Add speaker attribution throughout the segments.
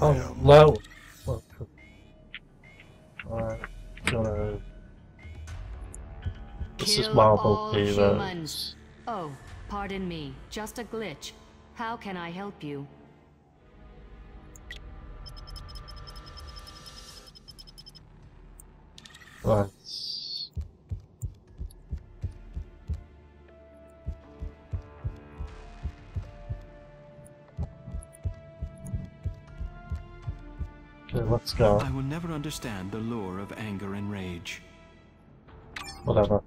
Speaker 1: Oh, low. Well, Alright, gonna. This is
Speaker 2: Kill
Speaker 1: Marble
Speaker 2: all humans. Oh, pardon me. Just a glitch. How can I help you?
Speaker 1: Right. Let's go.
Speaker 3: I will never understand the lure of anger and rage.
Speaker 1: Whatever.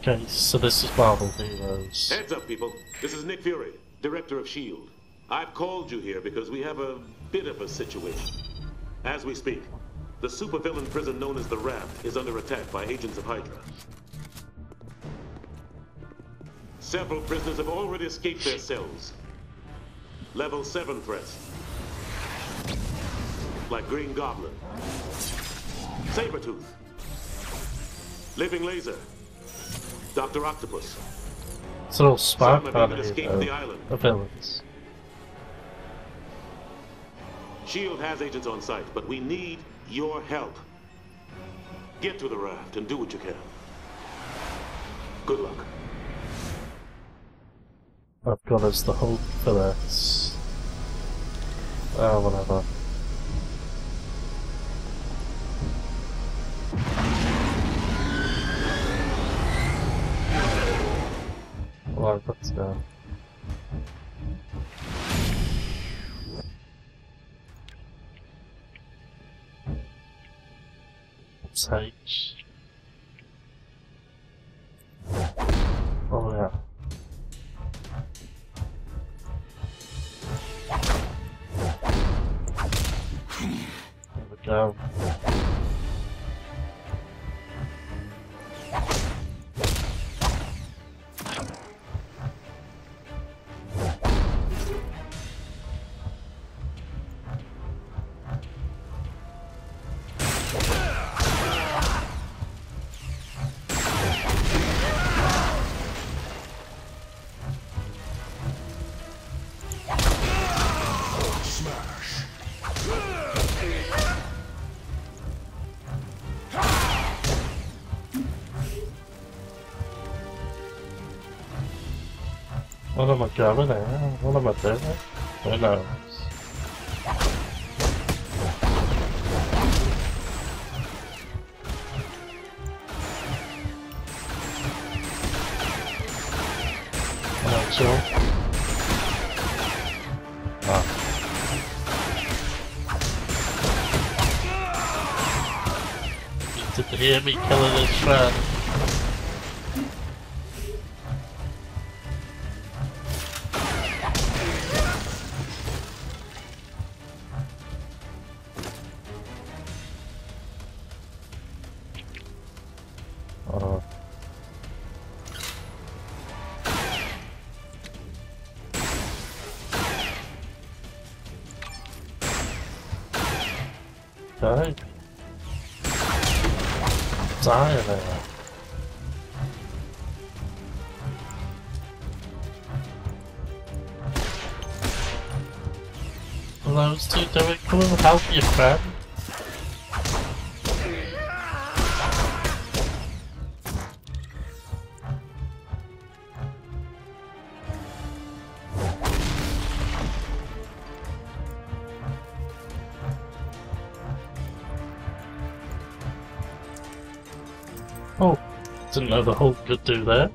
Speaker 1: Okay, so this is Marvel Heroes.
Speaker 4: Heads up, people. This is Nick Fury, director of S.H.I.E.L.D. I've called you here because we have a bit of a situation. As we speak, the supervillain prison known as the Raft is under attack by agents of Hydra. Several prisoners have already escaped their cells. Level 7 threats. Like Green Goblin. Sabretooth. Living Laser. Dr. Octopus.
Speaker 1: It's
Speaker 4: Some have
Speaker 1: Party,
Speaker 4: even escaped the island.
Speaker 1: the villains.
Speaker 4: S.H.I.E.L.D. Has agents on site, but we need your help. Get to the raft and do what you can. Good luck.
Speaker 1: I've got us the Hulk for this. Oh, whatever. Oh, right, let's go. It's H. Oh yeah. There we go. I going there? What am I doing? Who knows? Not sure. Ah. You did hear me killing his friend. Die. Die there. Those two doing and help your friend. Didn't know the Hulk could do that.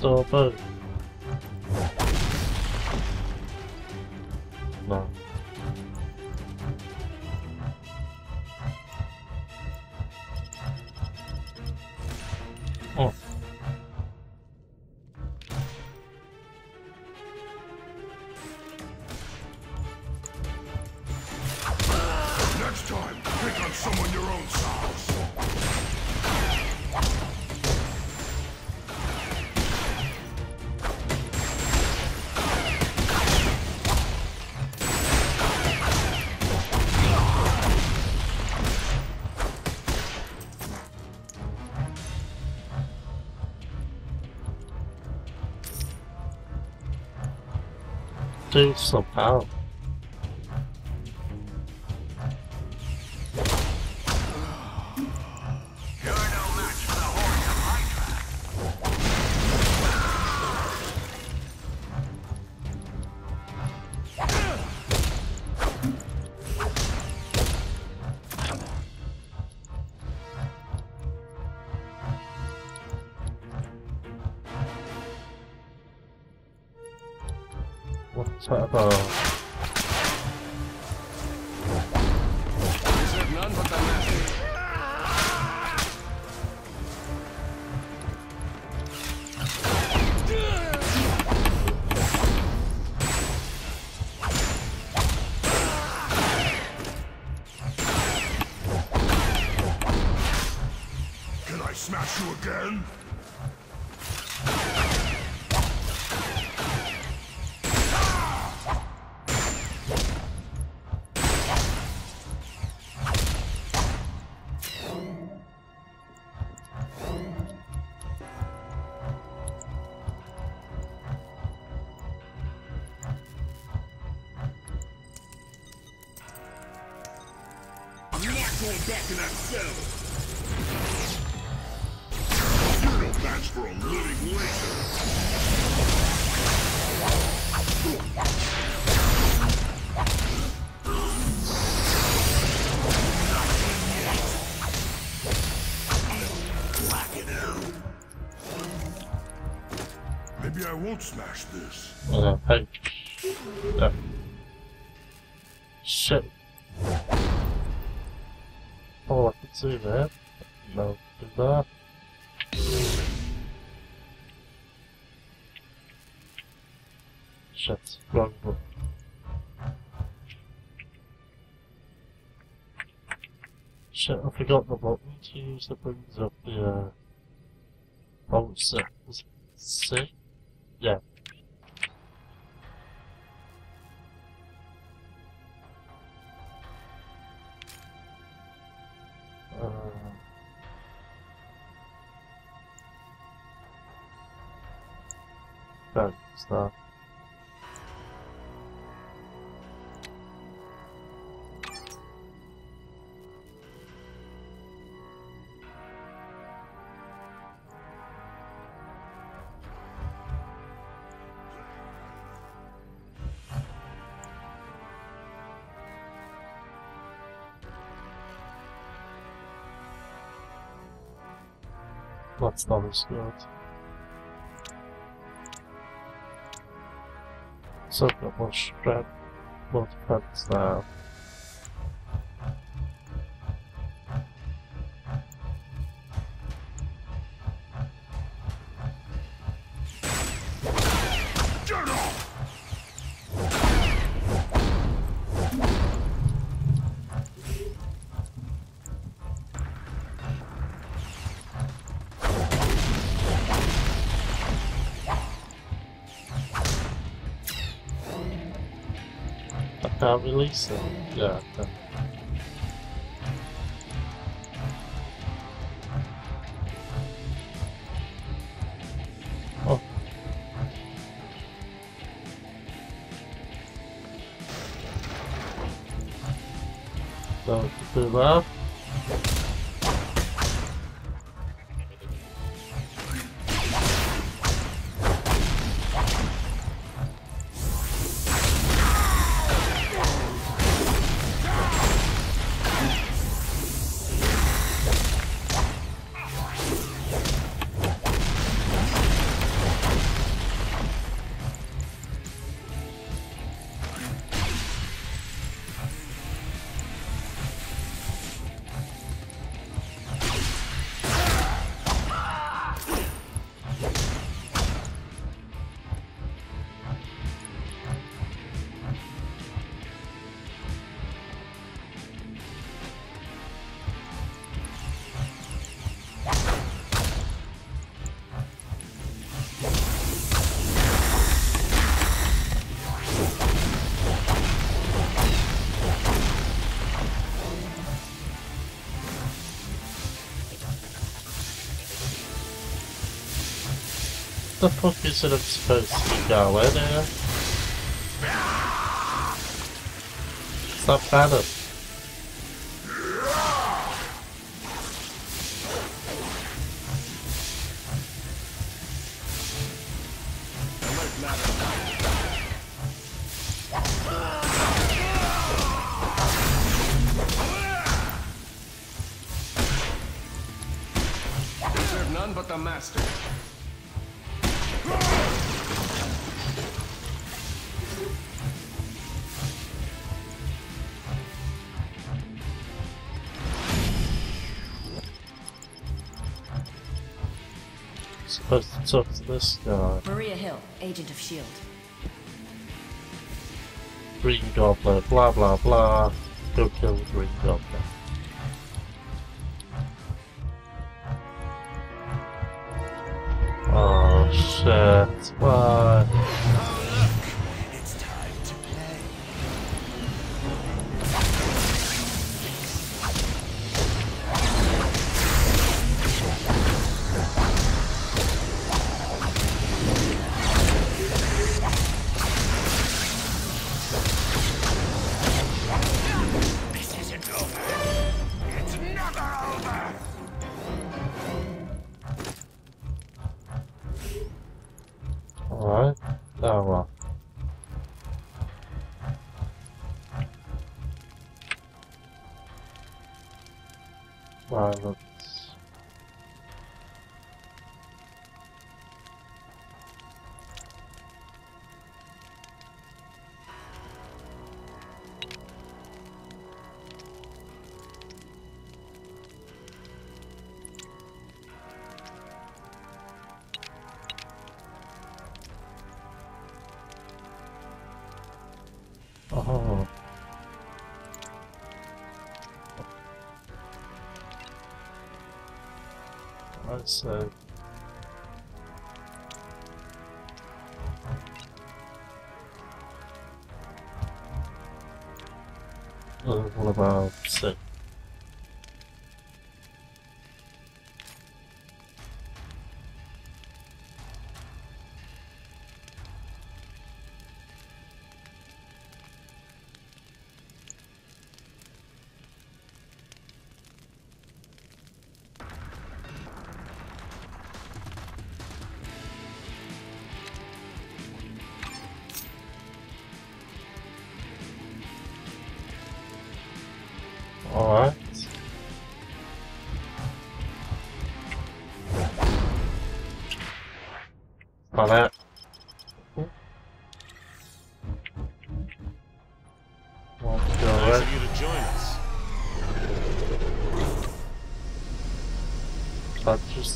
Speaker 1: This Whatever.
Speaker 5: Is I won't smash this.
Speaker 1: Uh, hey. Uh. Shit. Oh, I can see that. No, do that. Shit, wrong button. Shit, I forgot the button to use that brings up the, uh... Oh, C. Is it C? Yeah. Uh, That stuff. As good. So got more strength, more defense now. Release it. Yeah, the fuck is it I'm supposed to be going here? Stop banner.
Speaker 6: Serve
Speaker 1: this guy.
Speaker 7: Maria Hill, agent of S.H.I.E.L.D.
Speaker 1: Green Goblin, blah blah blah. Go kill the Green Goblin. I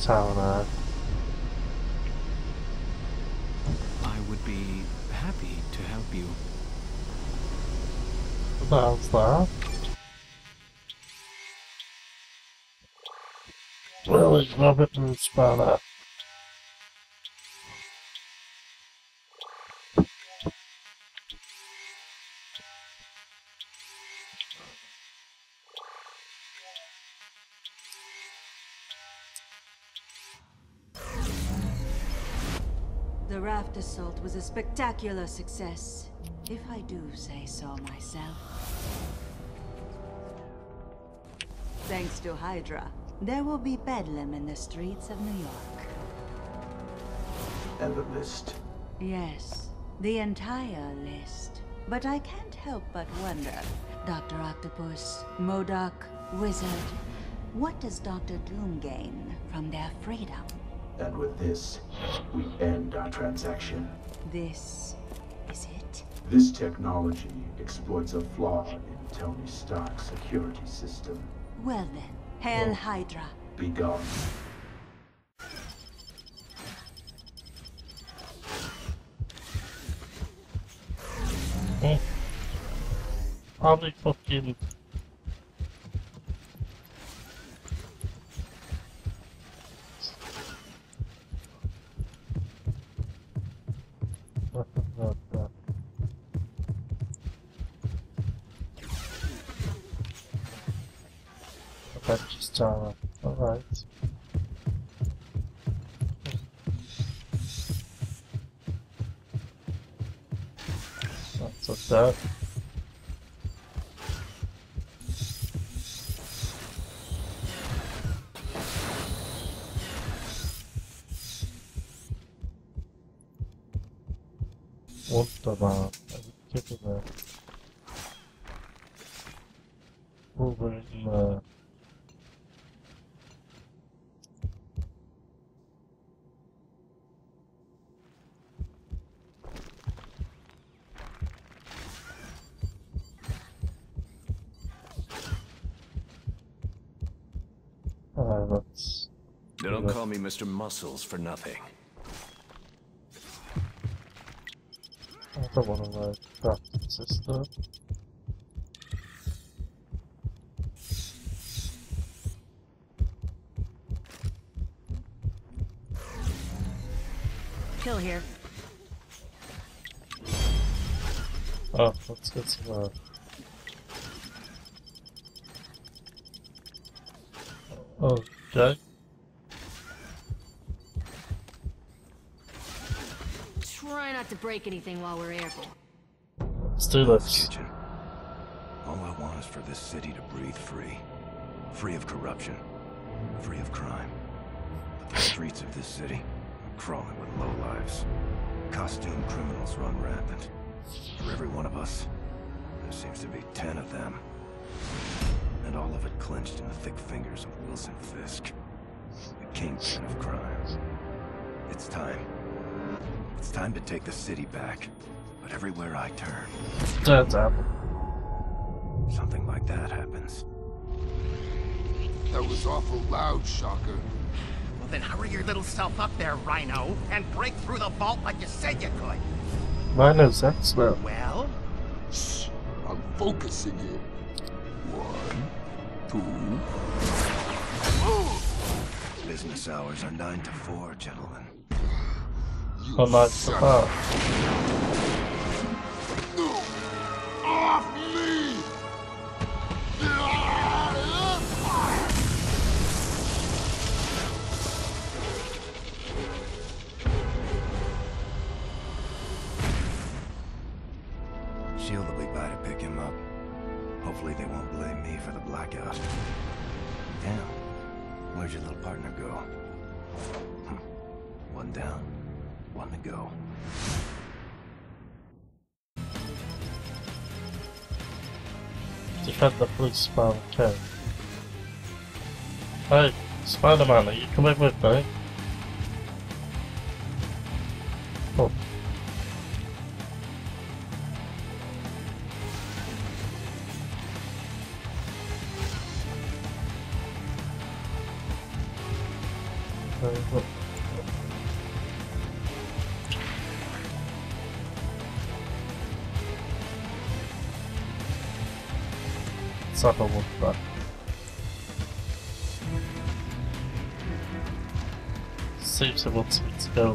Speaker 1: Town, uh,
Speaker 3: I would be happy to help you.
Speaker 1: what the hell's that? Well, it's Robert and Spanner.
Speaker 8: Assault was a spectacular success, if I do say so myself. Thanks to Hydra, there will be bedlam in the streets of New York.
Speaker 9: And the list.
Speaker 8: Yes, the entire list. But I can't help but wonder, Dr. Octopus, MODOK, Wizard, what does Dr. Doom gain from their freedom?
Speaker 9: And with this, we end our transaction.
Speaker 8: This is it?
Speaker 9: This technology exploits a flaw in Tony Stark's security system.
Speaker 8: Well then, Hail Hydra.
Speaker 9: Be gone.
Speaker 1: Probably fucking. Adventure Star. Alright. Took that. What the man? Get in there. Wolverine, uh, uh, that's
Speaker 3: They don't call me Mr. Muscles for nothing.
Speaker 1: I don't want to know.
Speaker 2: Kill here.
Speaker 1: Oh, let's get some uh Oh, okay.
Speaker 2: Try not to break anything while we're airborne.
Speaker 1: Let's do this.
Speaker 7: Kitchen. All I want is for this city to breathe free. Free of corruption. Free of crime. But the streets of this city are crawling with lowlives. Costume criminals run rampant. For every one of us, there seems to be ten of them. And all of it clenched in the thick fingers of Wilson Fisk. The kingpin of crime. It's time. It's time to take the city back. But everywhere I turn,
Speaker 1: Dead apple.
Speaker 7: something like that happens.
Speaker 5: That was awful loud, Shocker.
Speaker 10: Well, then hurry your little self up there, Rhino, and break through the vault like you said you could.
Speaker 1: Rhino's expert.
Speaker 10: Well,
Speaker 5: Shh. I'm focusing it. One, two.
Speaker 7: Business hours are 9 to 4, gentlemen.
Speaker 5: You
Speaker 1: How much spawn. Hey, Spider-Man, are you coming with me?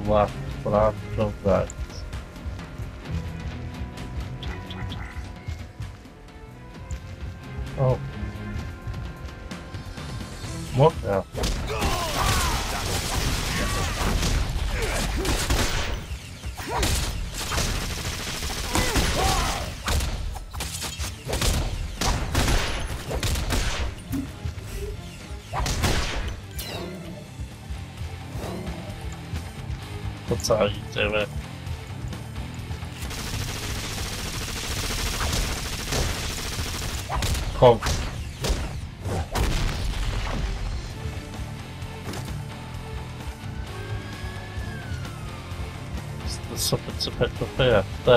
Speaker 1: Me to go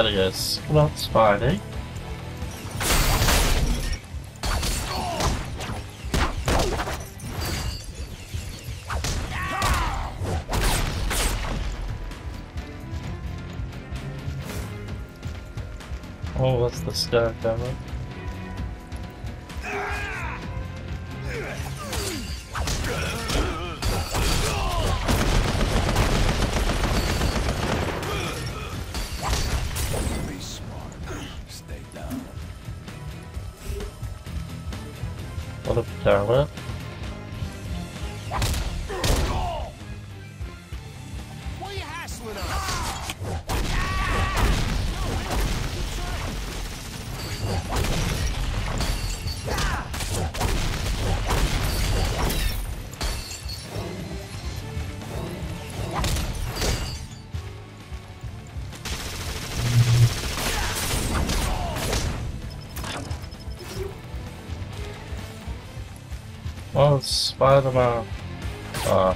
Speaker 1: he is. Come on, Spidey. Oh, that's the scare camera. Oh, Spider-Man. Ah.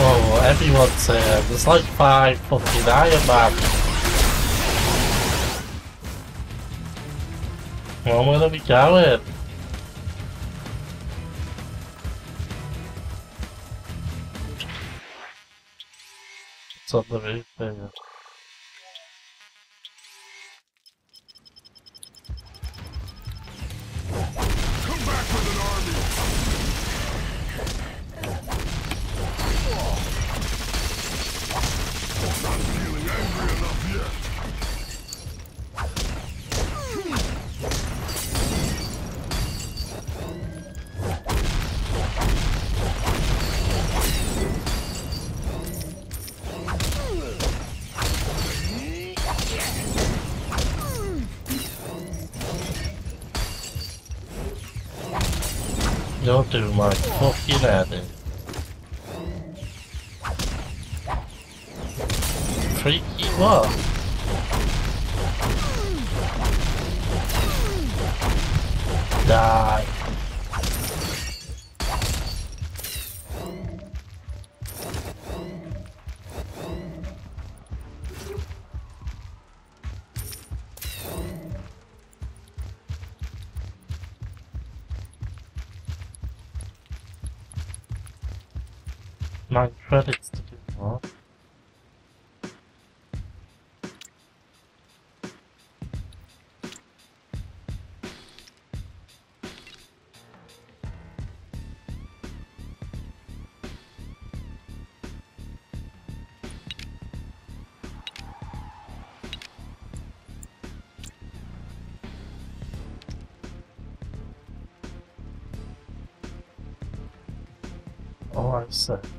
Speaker 1: Oh, everyone's here. There's like five fucking Iron Man. Well, where are we going? It's Oh,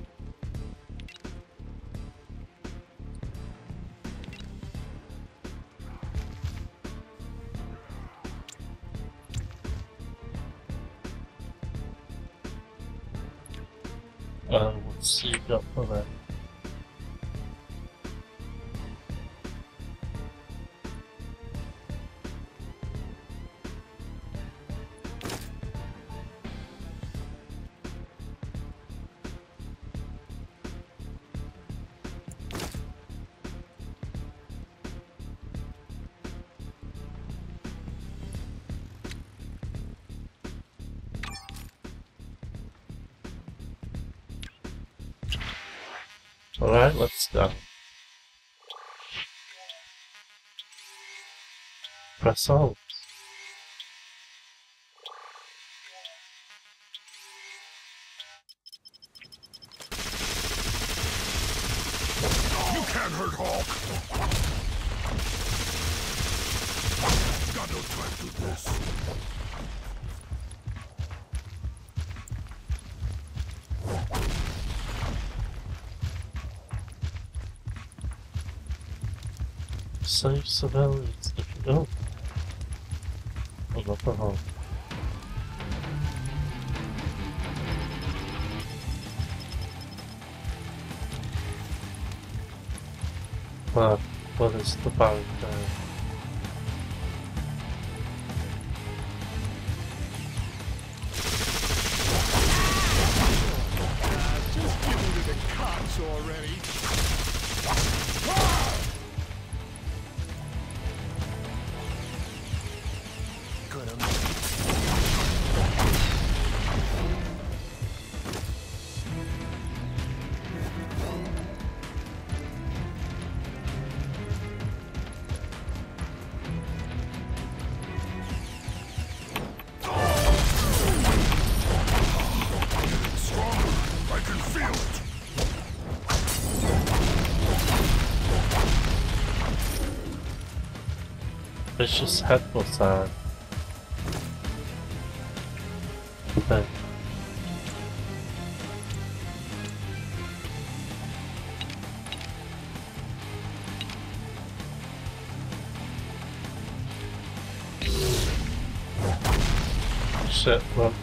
Speaker 1: Let's. Press Alt.
Speaker 5: You can't hurt Hulk! Got no time for this.
Speaker 1: Save civilians if you don't. I got the hole. But what is the barrier Vicious headbutt are. Okay. Shit, wrong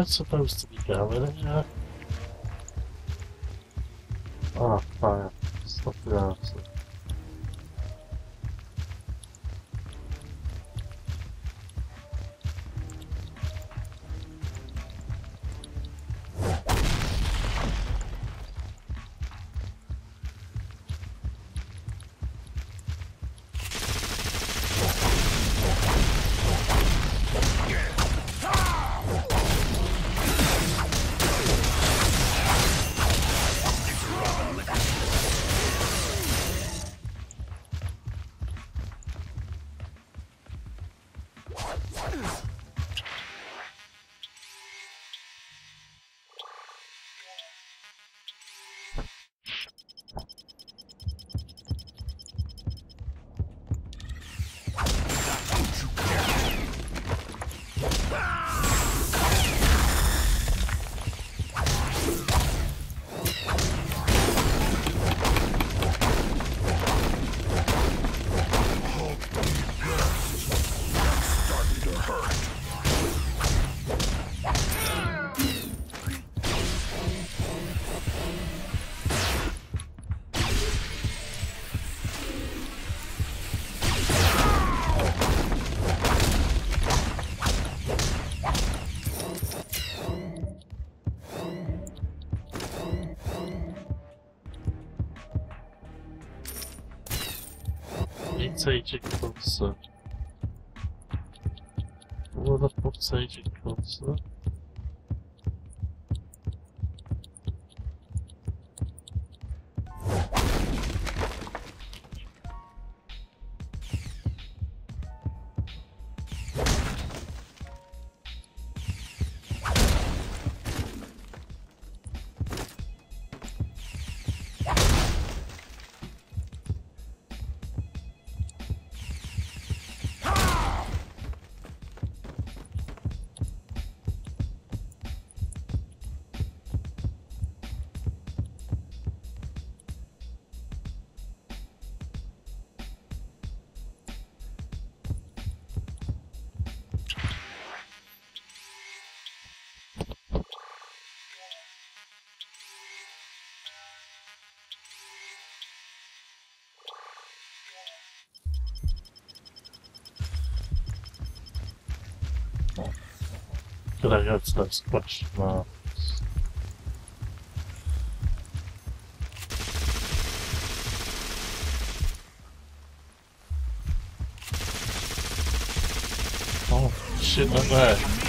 Speaker 1: I supposed to be going here? It's Agent Coulson. What the fuck's Agent To those question marks? Oh, shit, not there.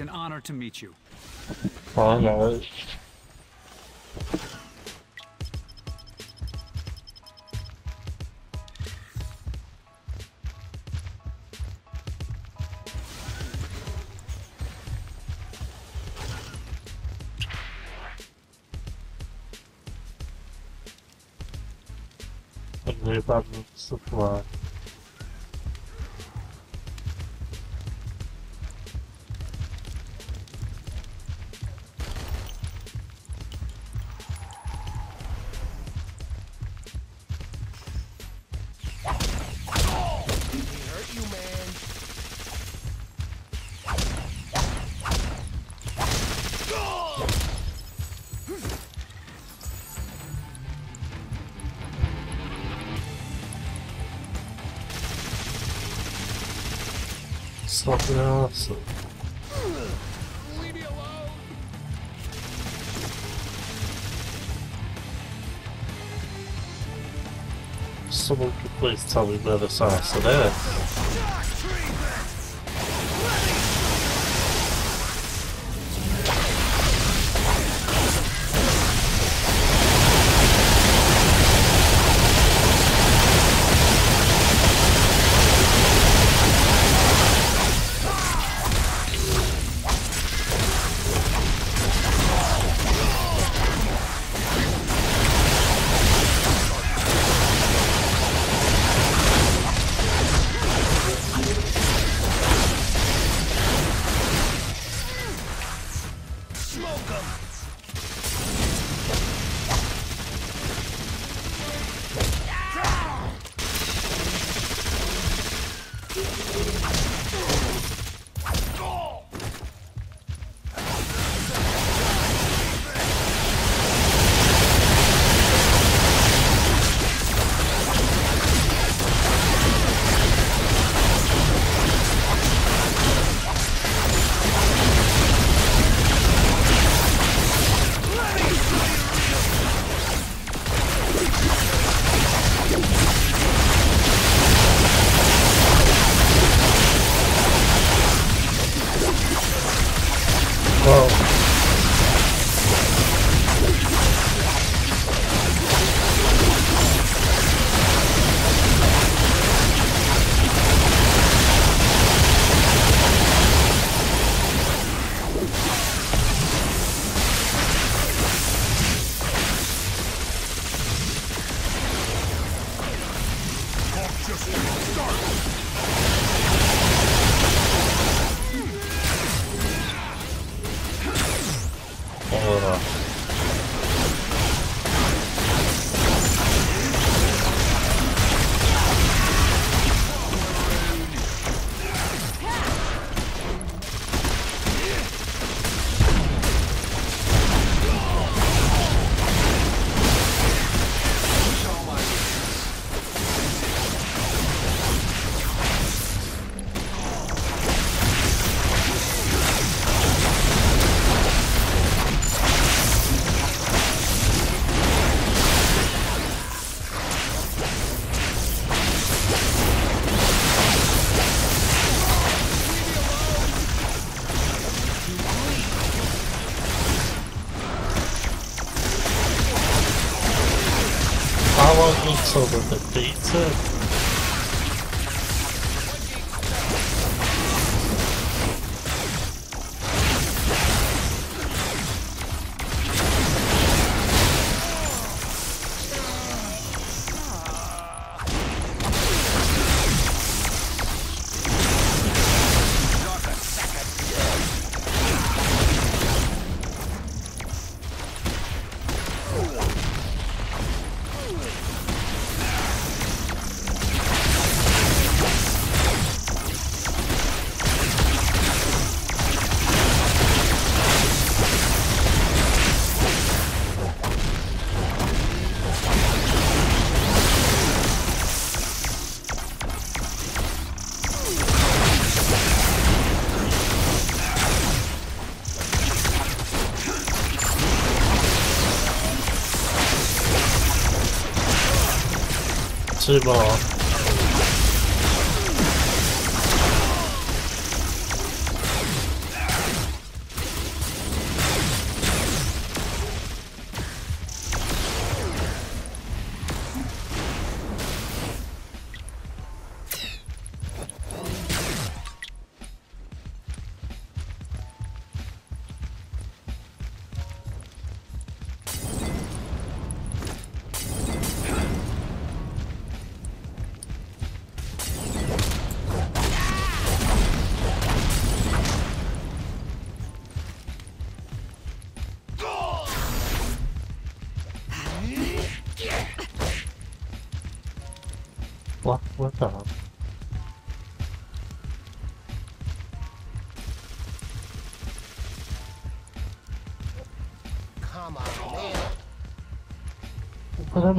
Speaker 3: It's an honor to meet you.
Speaker 1: The supply. Fucking awesome. Someone could please tell me where the assassin is. Long Two more.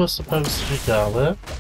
Speaker 1: What am I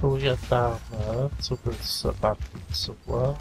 Speaker 10: był jednak, super,
Speaker 1: super, super.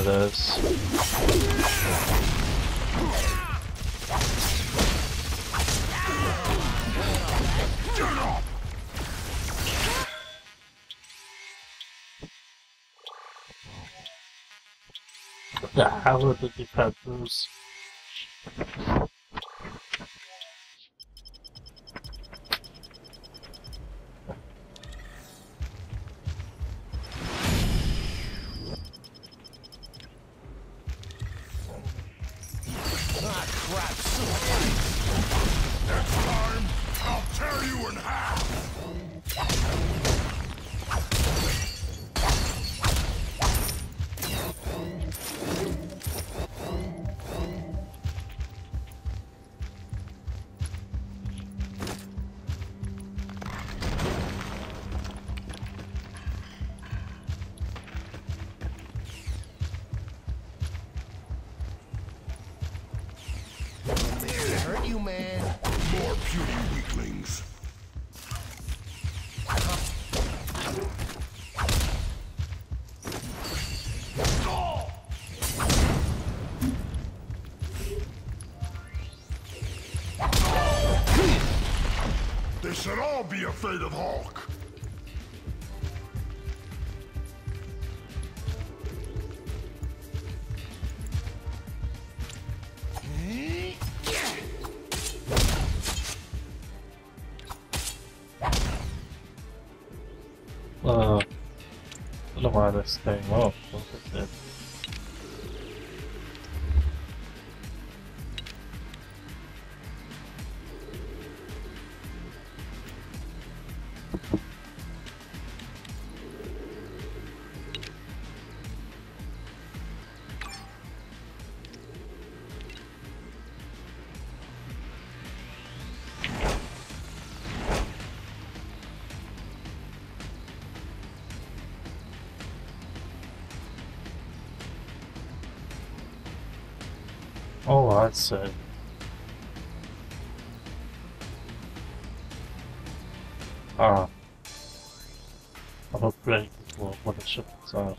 Speaker 1: of those. The hell
Speaker 5: did you
Speaker 1: those? this thing. Whoa, look at this. so. Ah. I'm upgrading what the ships are.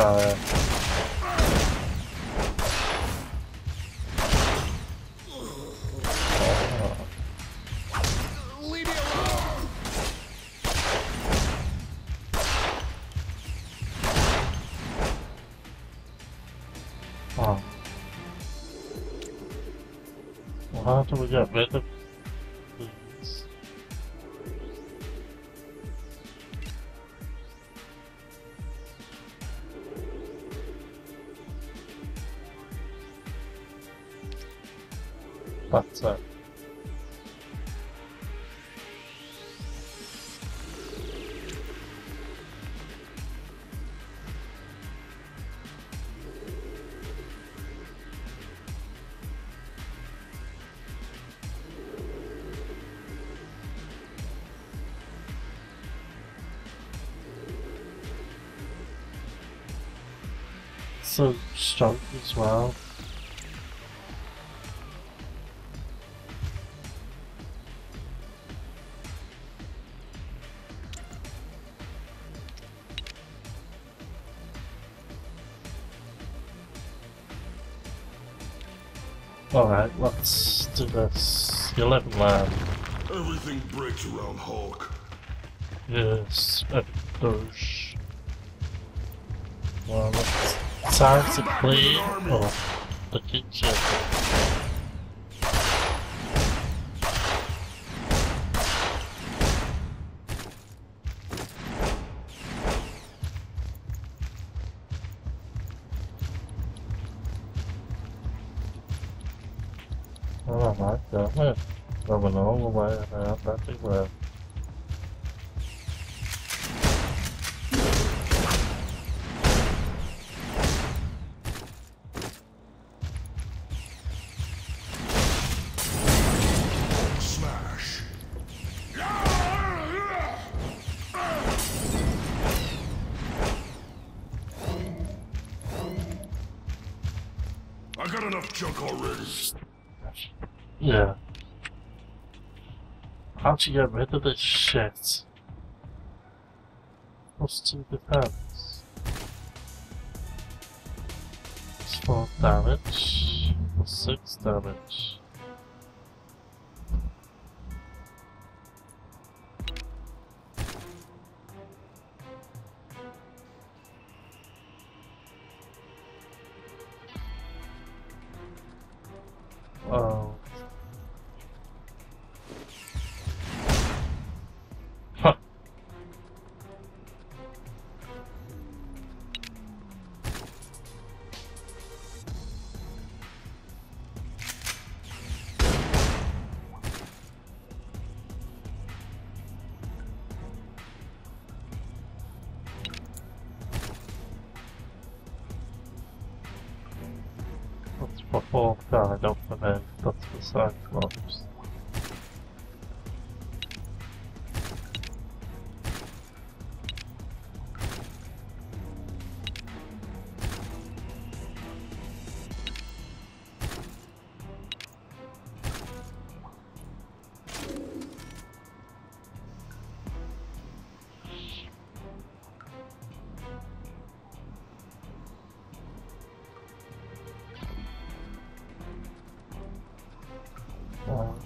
Speaker 1: Supposed to be down there? try.
Speaker 10: Leave me alone!
Speaker 1: Alright, let's do this. 11 land.
Speaker 5: Everything breaks around Hulk.
Speaker 1: Yes, it does. Well, it's time to clean up oh, the kitchen. Get rid of this shit? Plus two defense. Plus That's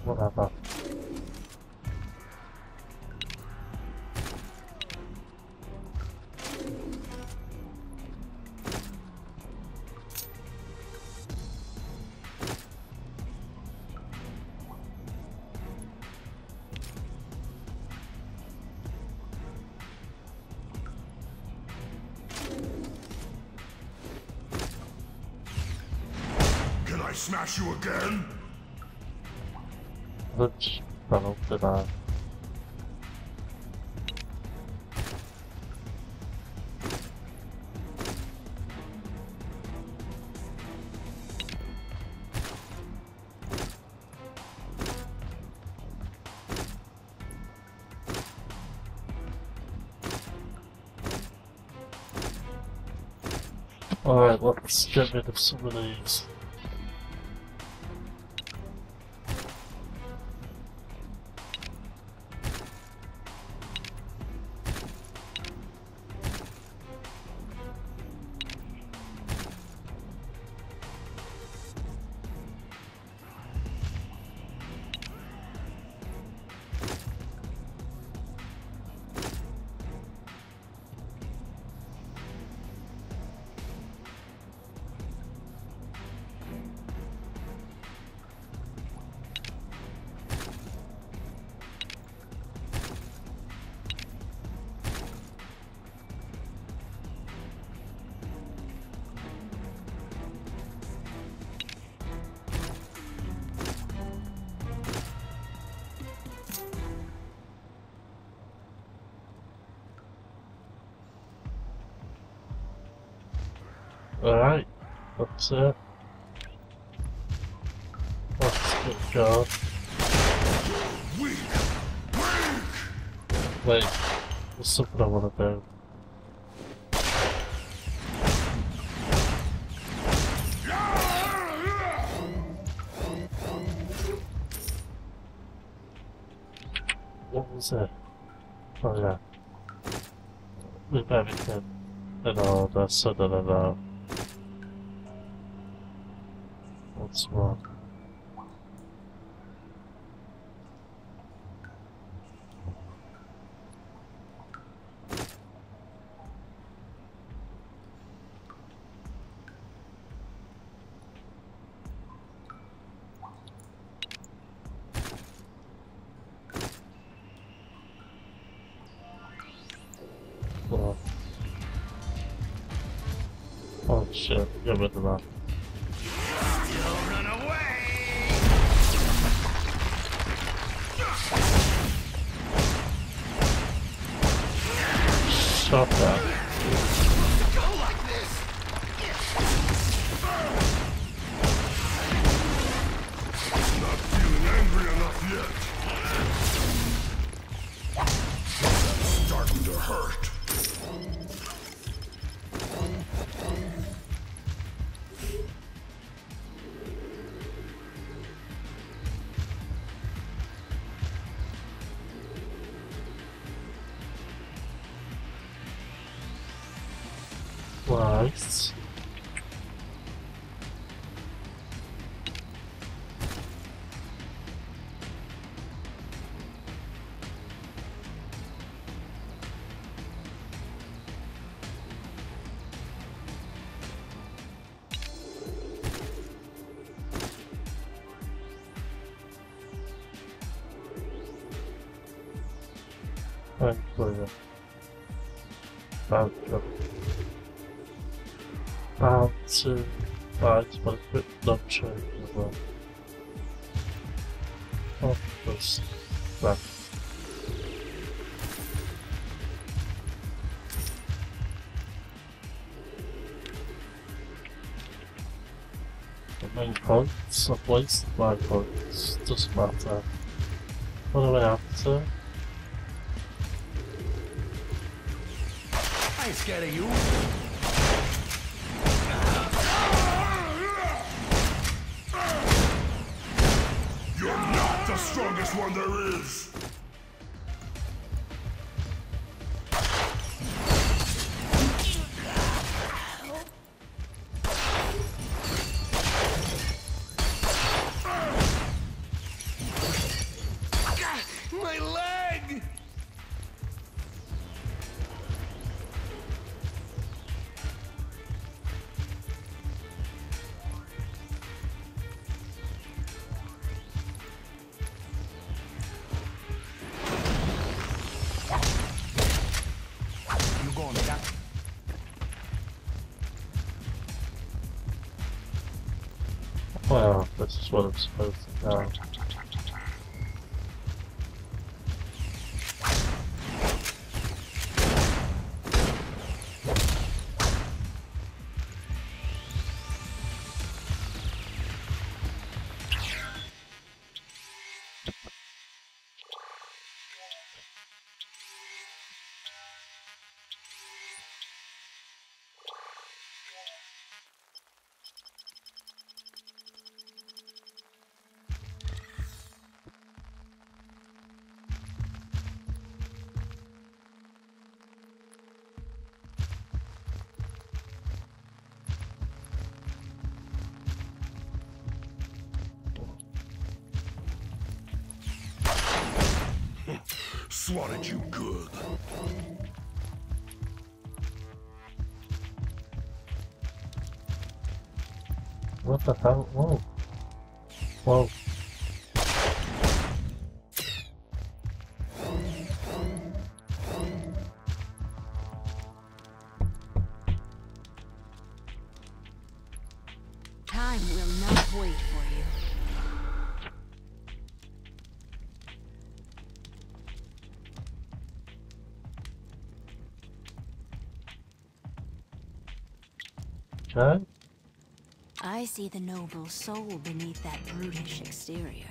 Speaker 1: whatever.
Speaker 5: Can I smash you again?
Speaker 1: Which tunnel did? Alright, let's get rid of some of these. In order so that Right. Thankfully, voucher. Bound to fight my quick. That. The main points, I've wasted my points, doesn't matter. What do I have to?
Speaker 11: I scared of you.
Speaker 1: This what I'm supposed to know. Uh, Hell? Whoa. Whoa.
Speaker 8: Time will not wait for you.
Speaker 1: Okay.
Speaker 8: I see the noble soul beneath that brutish exterior.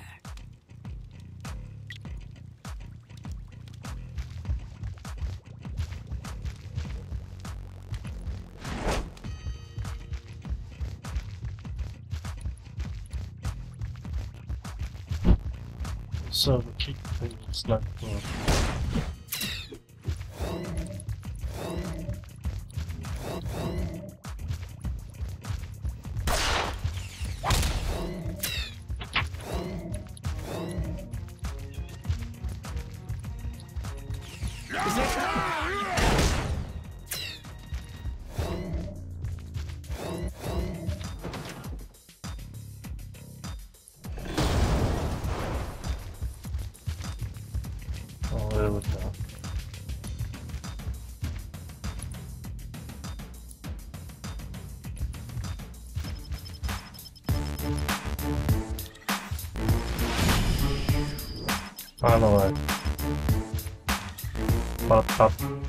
Speaker 1: So the key thing is like uh,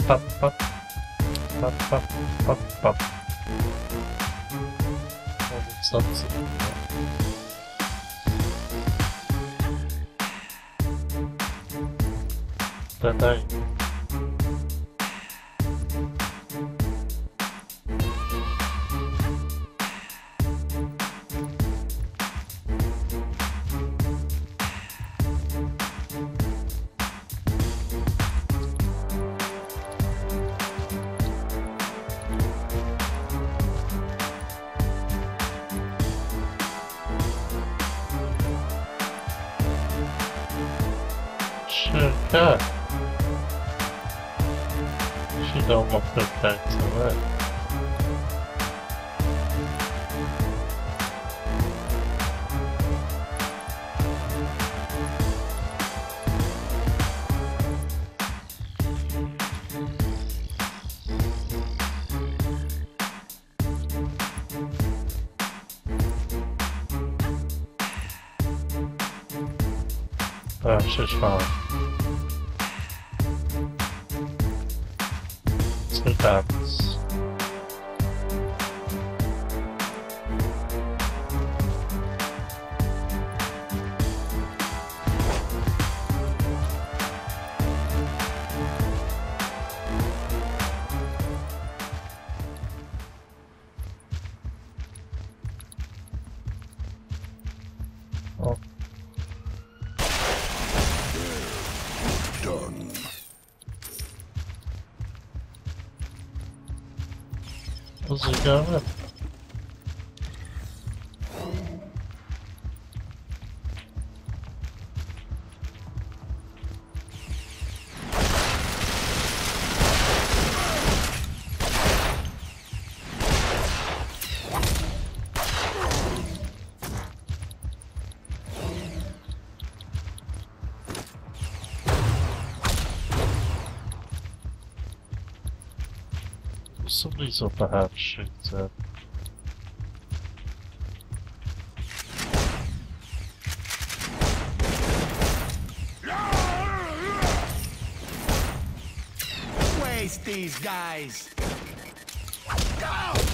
Speaker 1: pop, pop, pop. Pop, pop, pop, pop. Oh, it's not how's Somebody's up ahead, shoot uh,
Speaker 11: Waste these guys. Go!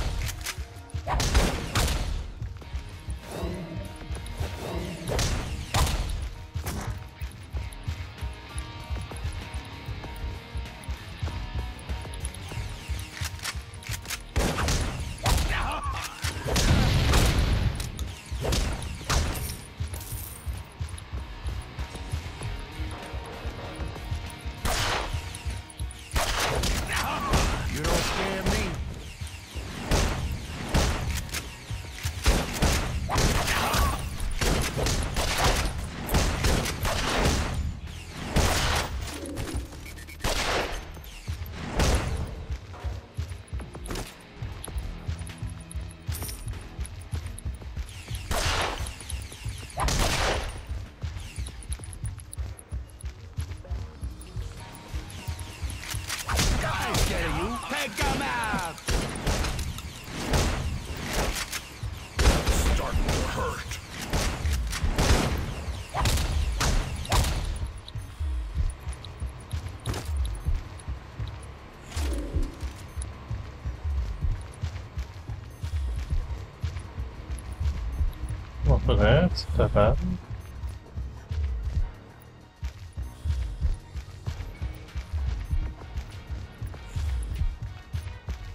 Speaker 1: Aham. Uhum.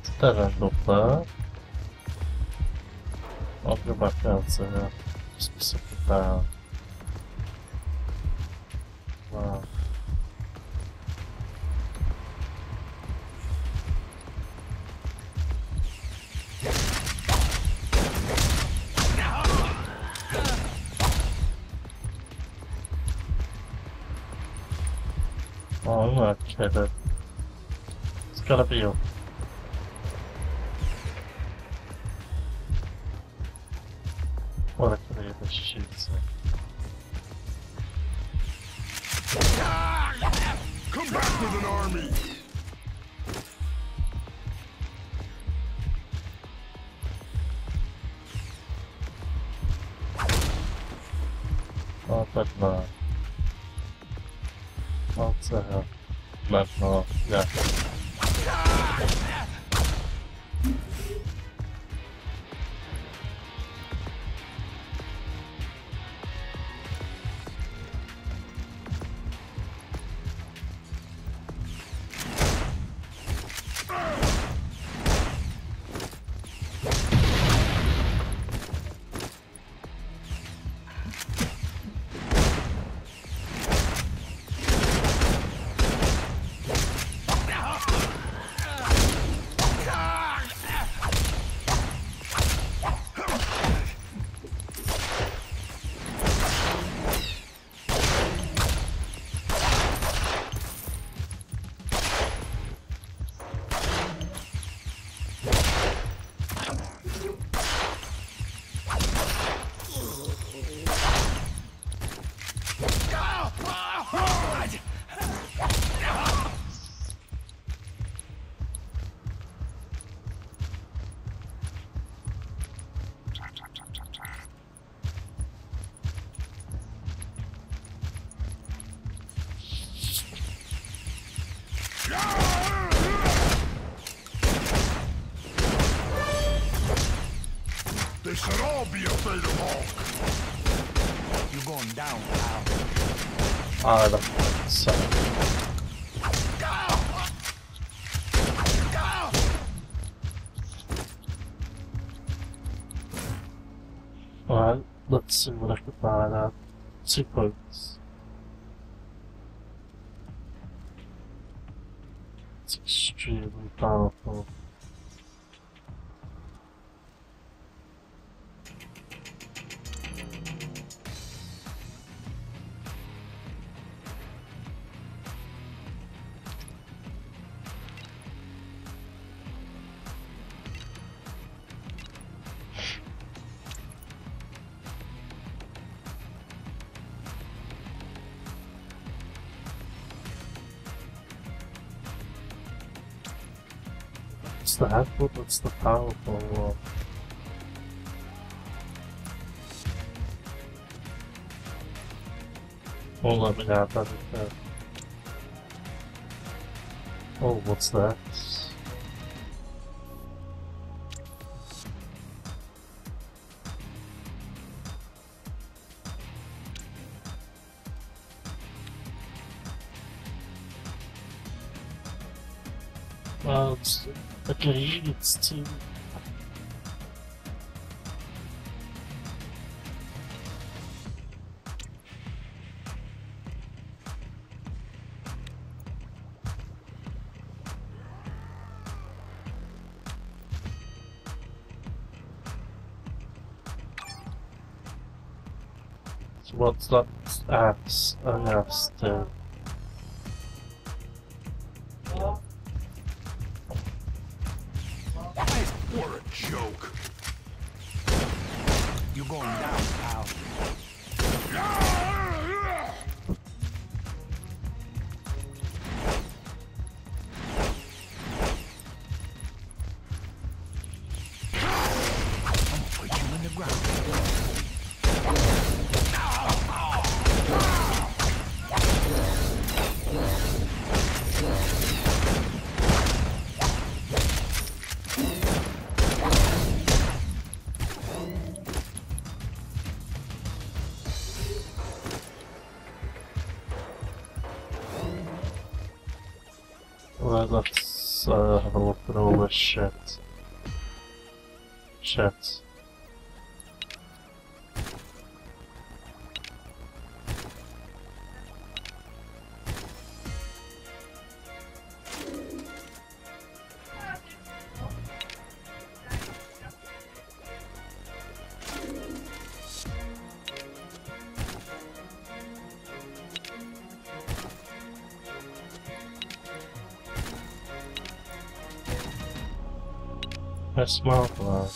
Speaker 1: Stara dupla. Obra bacana, né? está. Oh, It's gotta be you. The. Alright, let's see what I can find out. Two points. What's the one? Won't let me have that. Oh, what's that? 16. what's that?
Speaker 6: Apps, I apps, the
Speaker 12: small blow.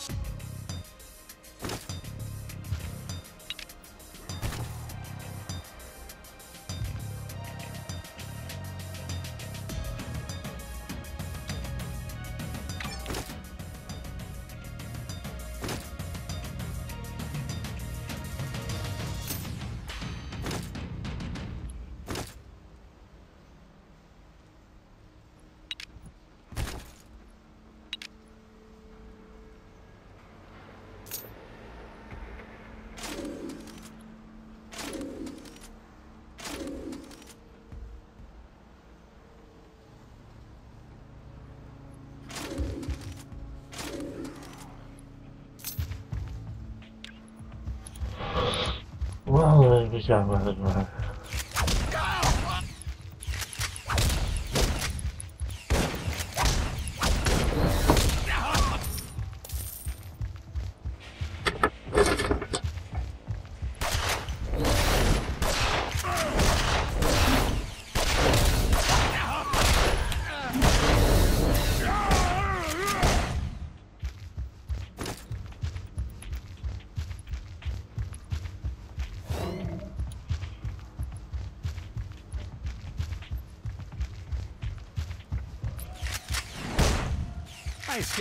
Speaker 12: Well, we got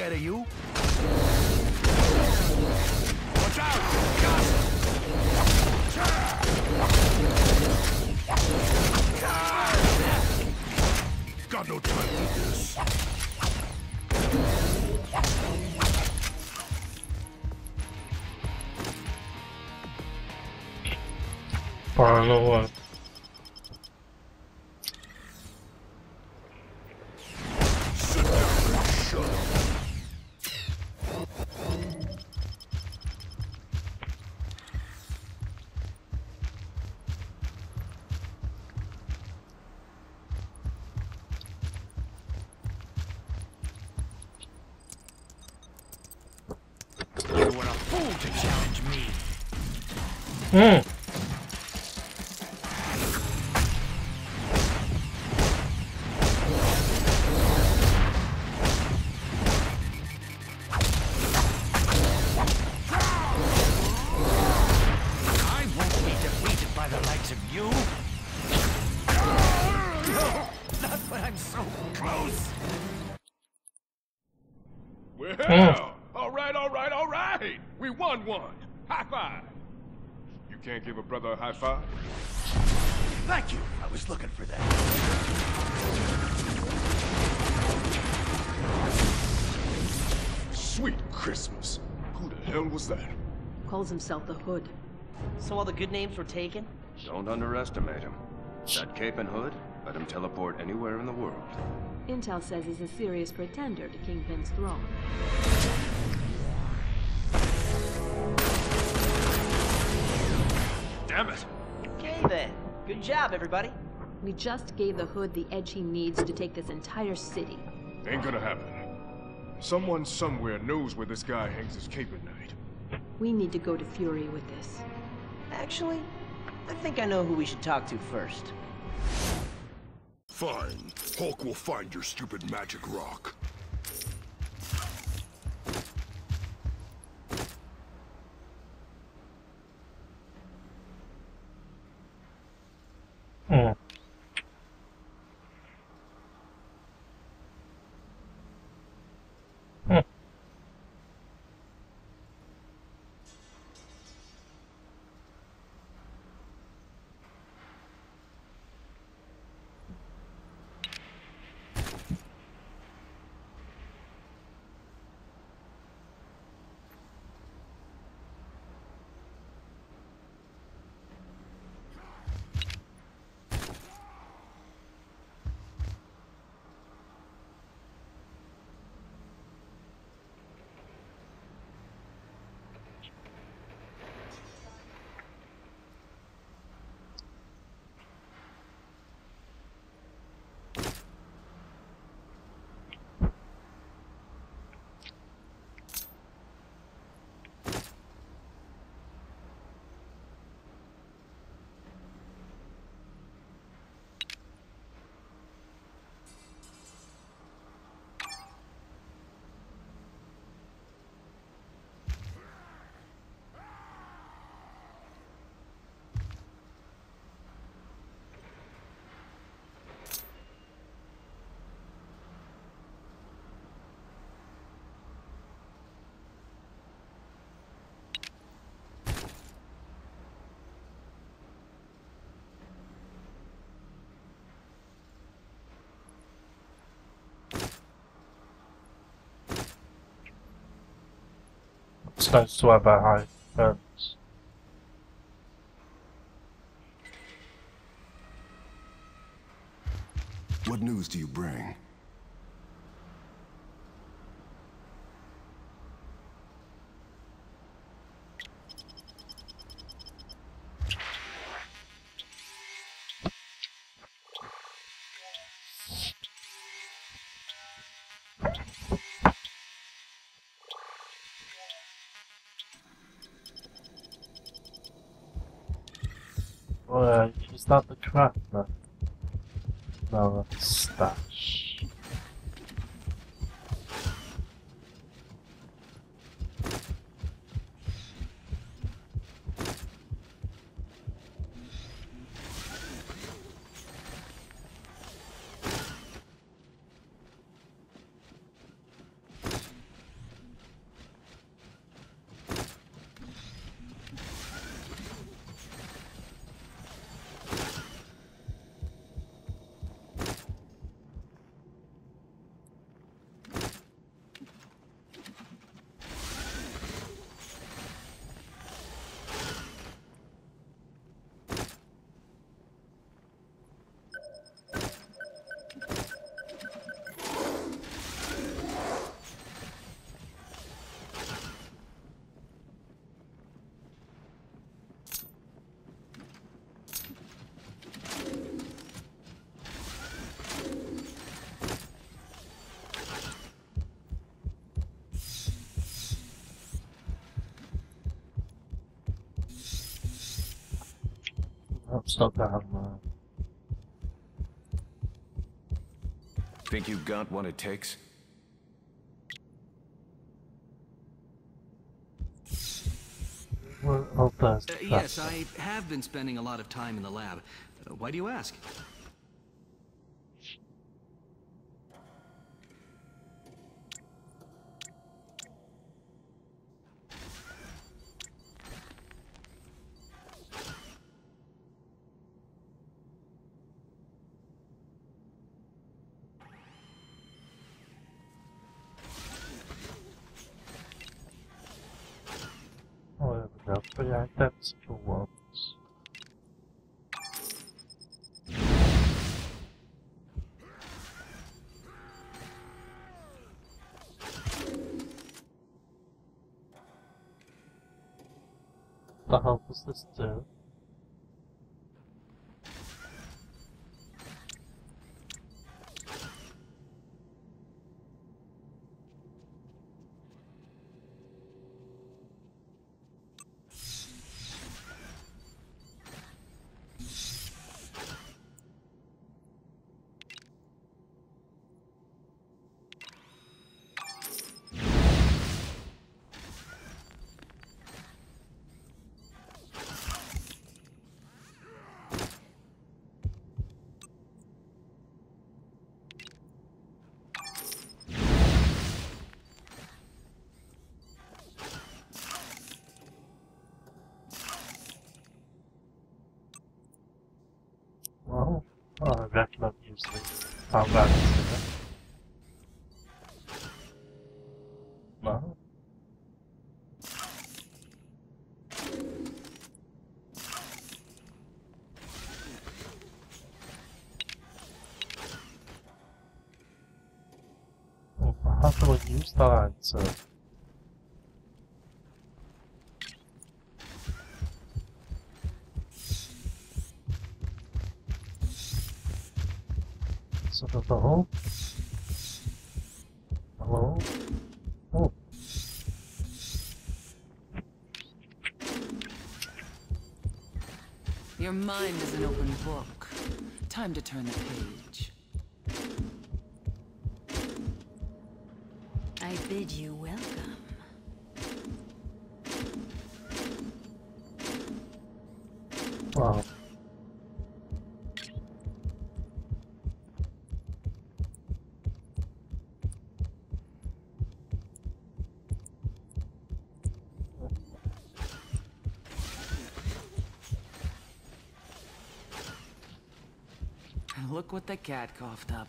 Speaker 12: what it was.
Speaker 11: I ain't scared of you. Watch out! Got no time for this.
Speaker 12: I don't
Speaker 13: himself the Hood.
Speaker 14: So all the good names were taken?
Speaker 15: Don't underestimate him. That cape and hood, let him teleport anywhere in the world.
Speaker 13: Intel says he's a serious pretender to Kingpin's throne.
Speaker 15: Damn it!
Speaker 14: Okay then. Good job, everybody.
Speaker 13: We just gave the Hood the edge he needs to take this entire city.
Speaker 5: Ain't gonna happen. Someone somewhere knows where this guy hangs his cape at night.
Speaker 13: We need to go to Fury with this.
Speaker 14: Actually, I think I know who we should talk to first.
Speaker 5: Fine. Hulk will find your stupid magic rock.
Speaker 1: It's nice to a high fence.
Speaker 7: What news do you bring?
Speaker 1: Is that the crafter? No, that's stash. That's not down.
Speaker 3: Think you've got what it takes?
Speaker 1: Well,
Speaker 3: Uh, yes. I have been spending a lot of time in the lab. Uh, why do you ask?
Speaker 1: Oh, there we go. Three identical ones. The hell does this do? Well, oh, I Oh, reckon I've used the found out today. No. Oh, How do I use that answer? Sort of the hole. Hello? Oh.
Speaker 8: Your mind is an open book. Time to turn the page.
Speaker 16: I bid you welcome.
Speaker 8: The cat coughed up.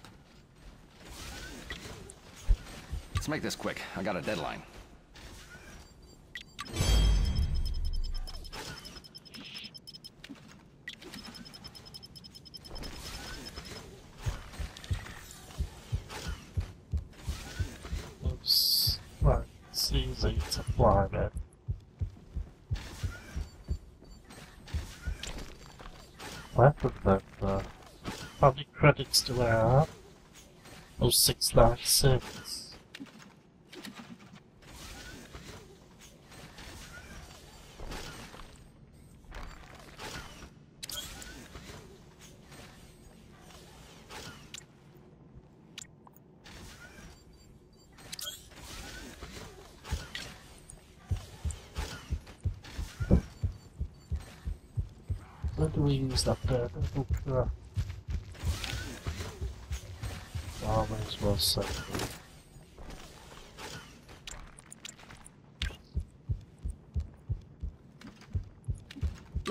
Speaker 3: Let's make this quick. I got a deadline.
Speaker 1: easy to fly, man. Weapon then, uh, how many credits do I have? Oh, 696. Where do we use that there? Uh, oh, may as well save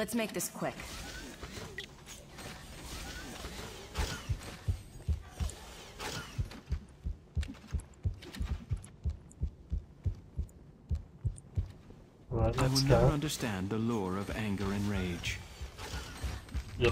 Speaker 17: Let's make this quick.
Speaker 1: Right,
Speaker 3: I will
Speaker 1: let's
Speaker 3: never understand the lure of anger and rage.
Speaker 1: You're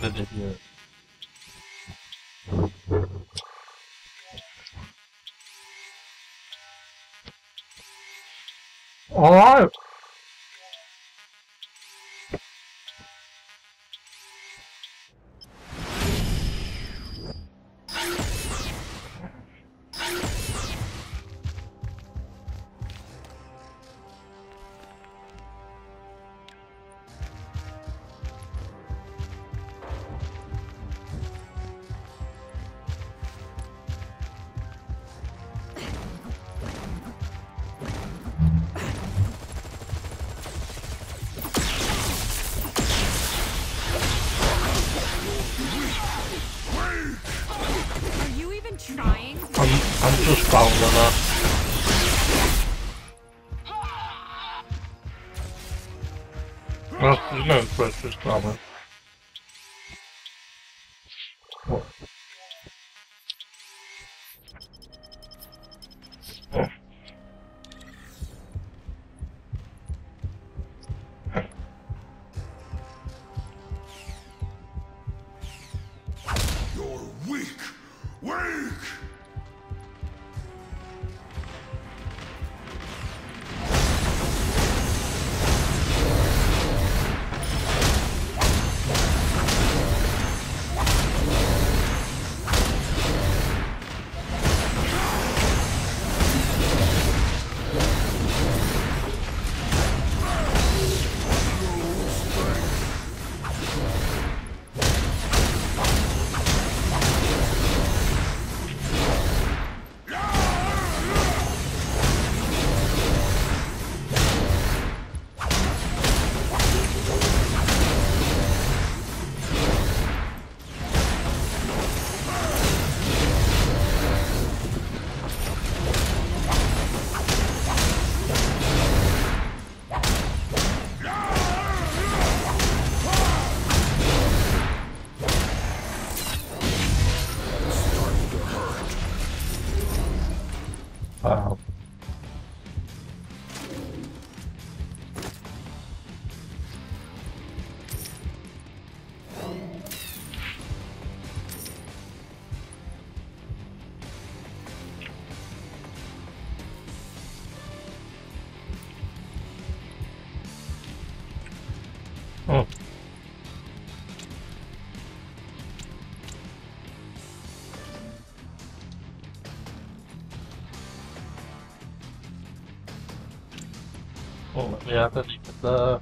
Speaker 1: me have some of the...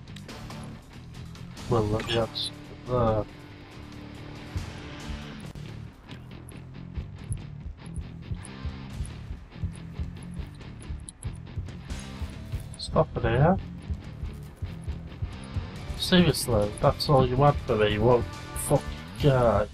Speaker 1: Stop it here. Seriously, that's all you want for me, you won't fuck guy.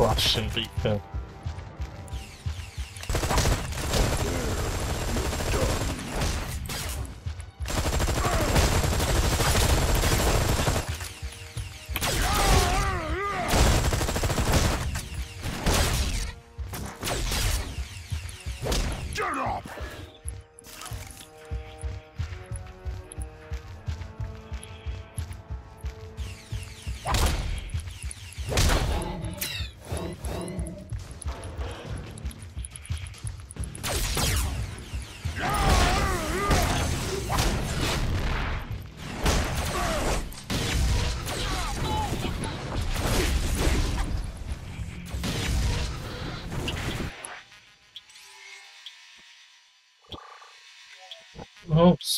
Speaker 5: To that flashing beacon.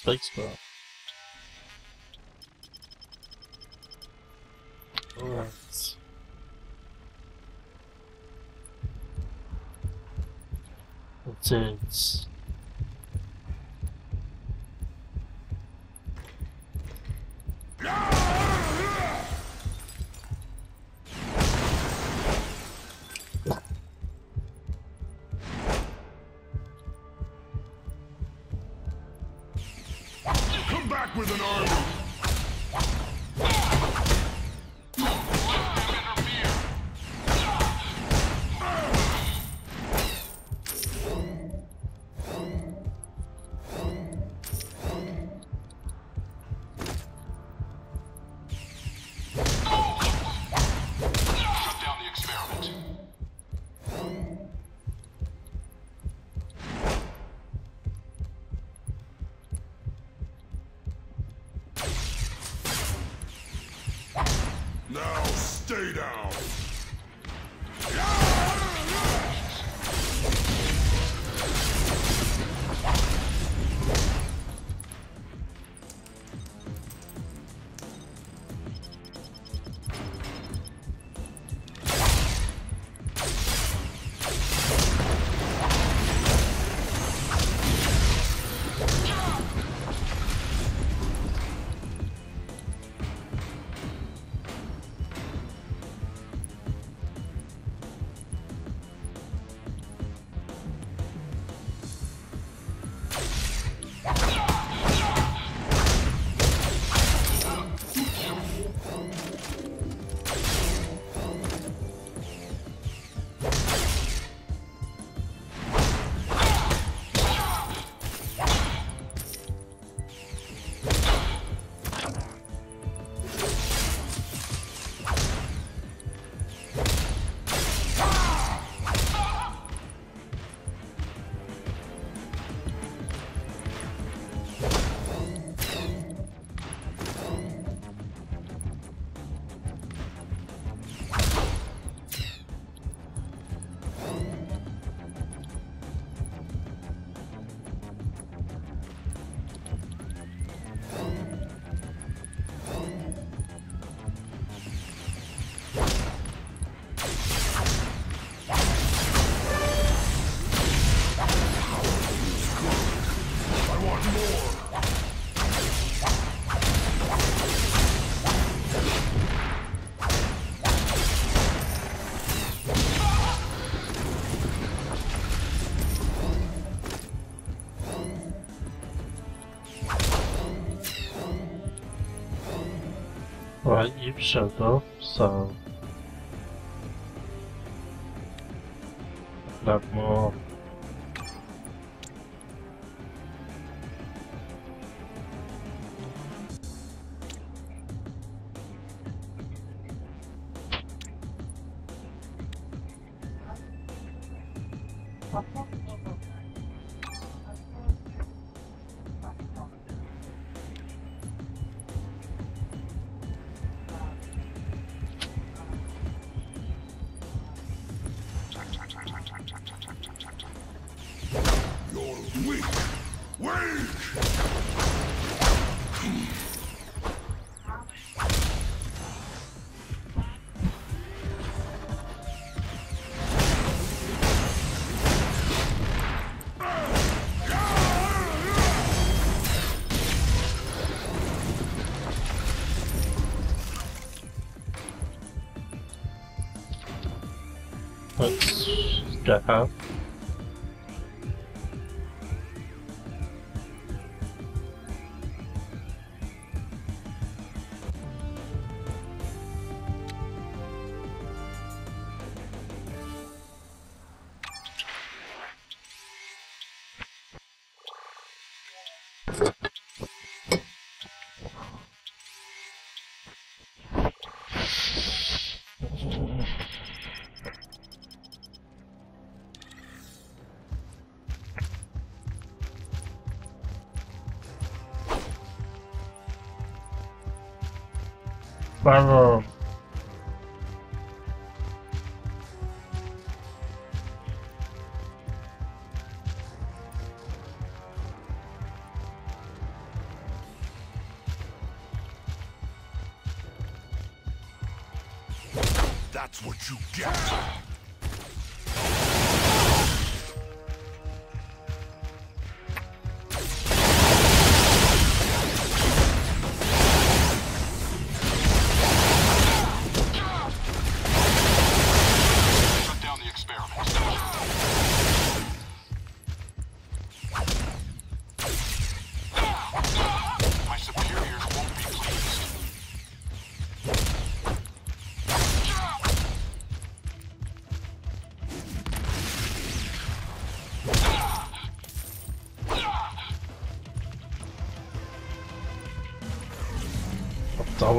Speaker 5: Spacebar.
Speaker 1: i przeto sam. Let's step out.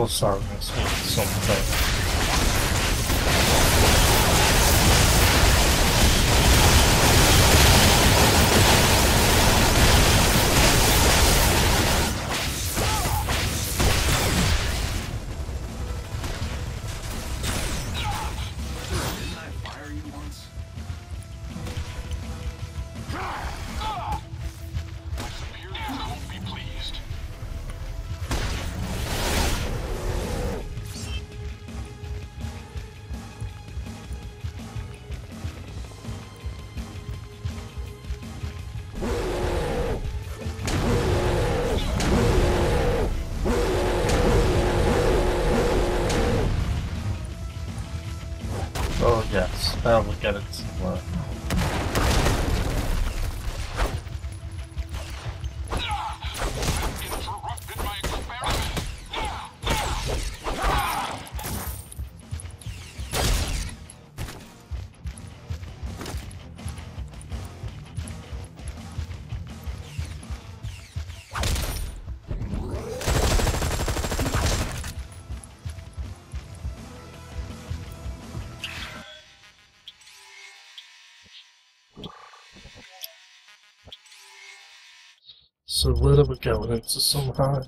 Speaker 1: civil servants something. so little bit and it's just so
Speaker 6: hard.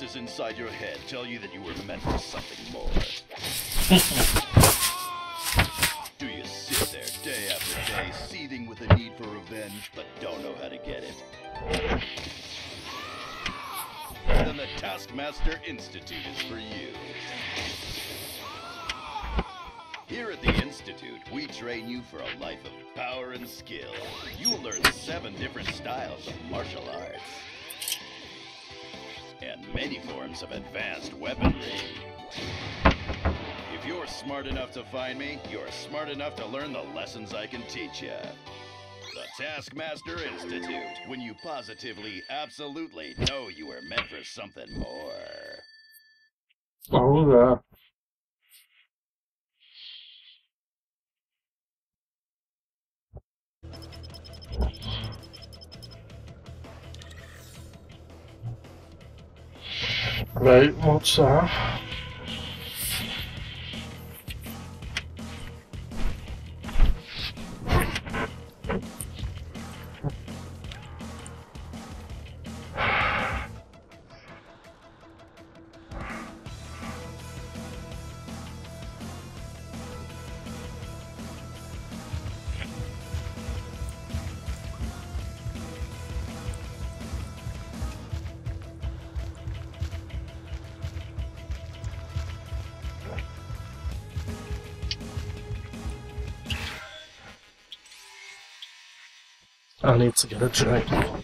Speaker 6: voices inside your head tell you that you were meant for to find me, you're smart enough to learn the lessons I can teach you. The Taskmaster Institute, when you positively, absolutely know you were meant for something more.
Speaker 1: Oh, yeah. Right, what's that?
Speaker 11: That's right.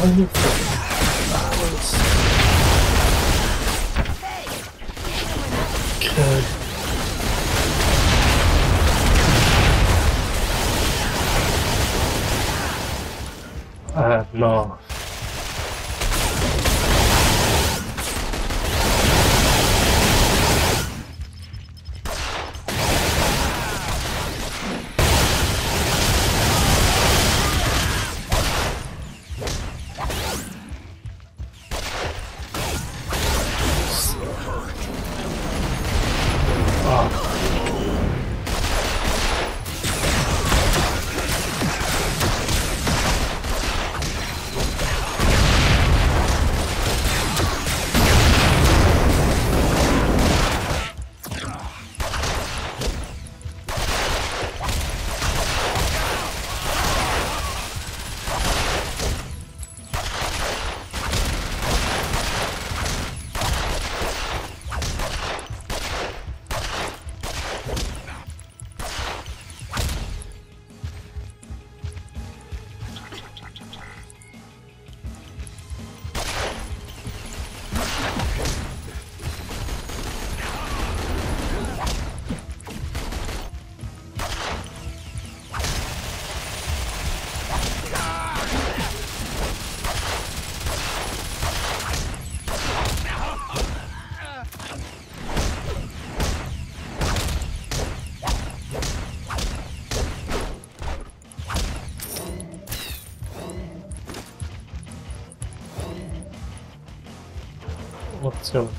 Speaker 1: I have no.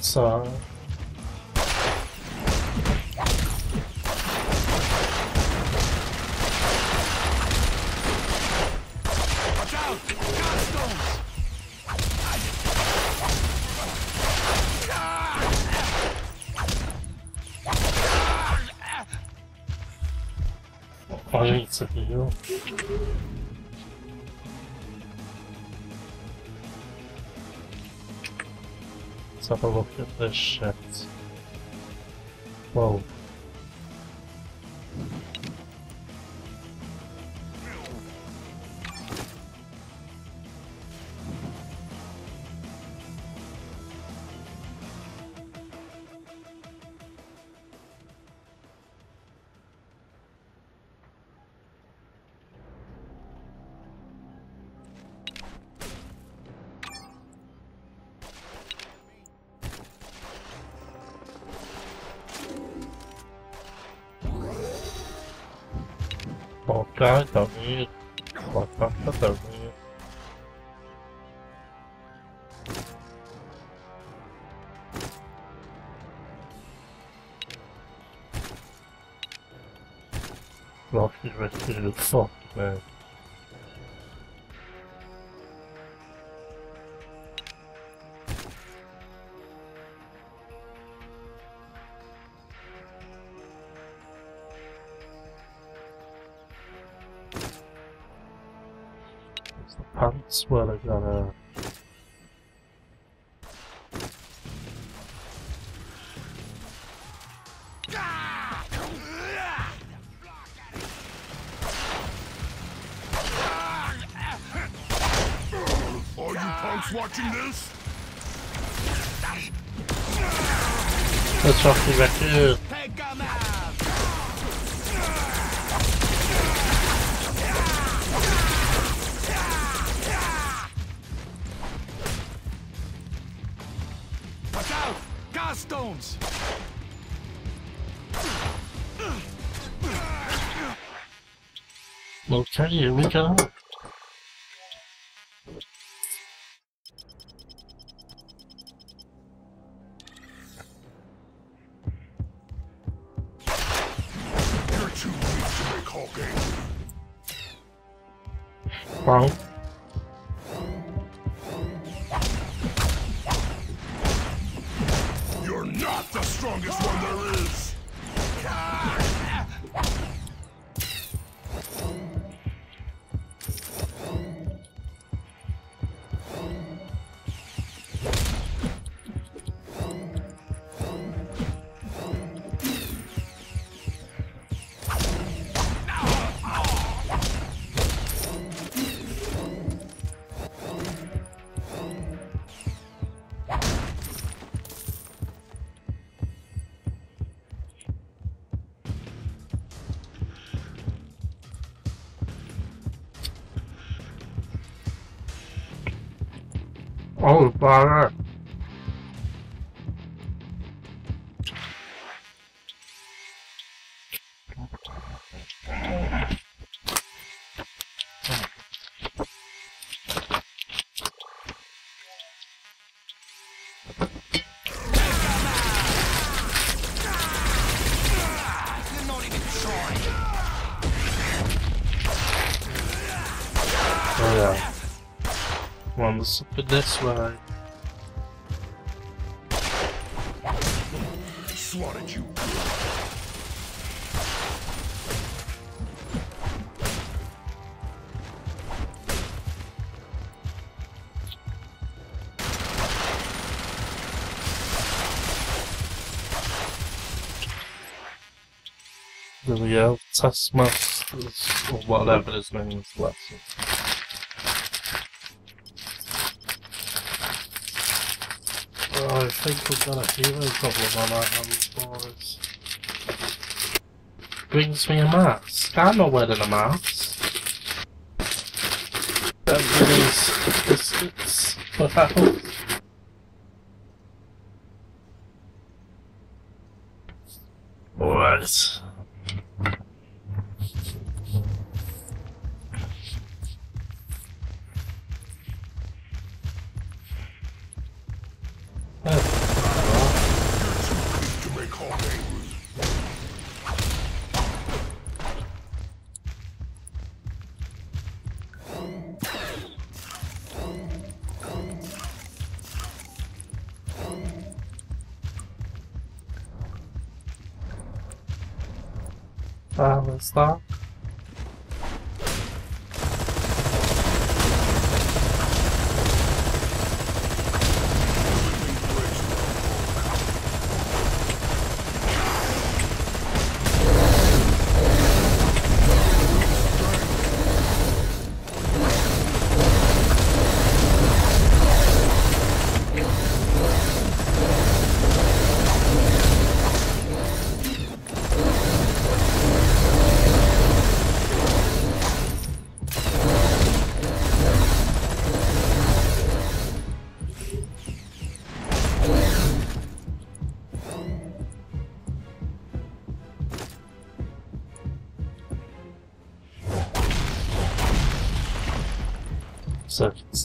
Speaker 1: 死亡。了上上啊好像 só para bloqueio das eh, It's the pants where got
Speaker 11: punks watching this?
Speaker 1: That's. Here we go.
Speaker 11: You're
Speaker 1: Was up this way.
Speaker 11: Swatted you.
Speaker 1: There we go. Or whatever his name is. Oh, I think we've got a hero problem on our hands, boys. Brings me a mask. I'm not wearing a mask. That these biscuits. Wow. Ah, what's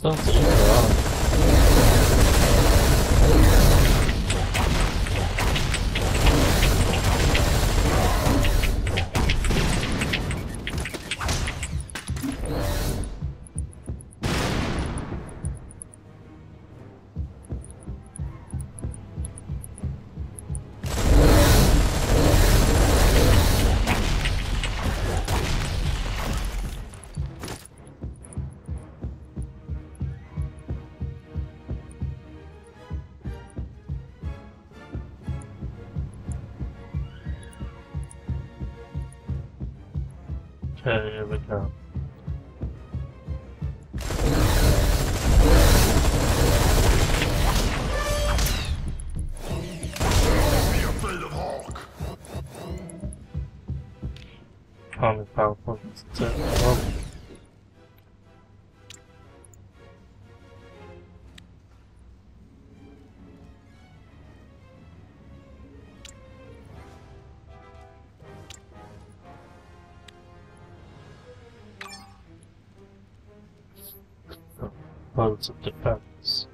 Speaker 1: that? Loads of defense.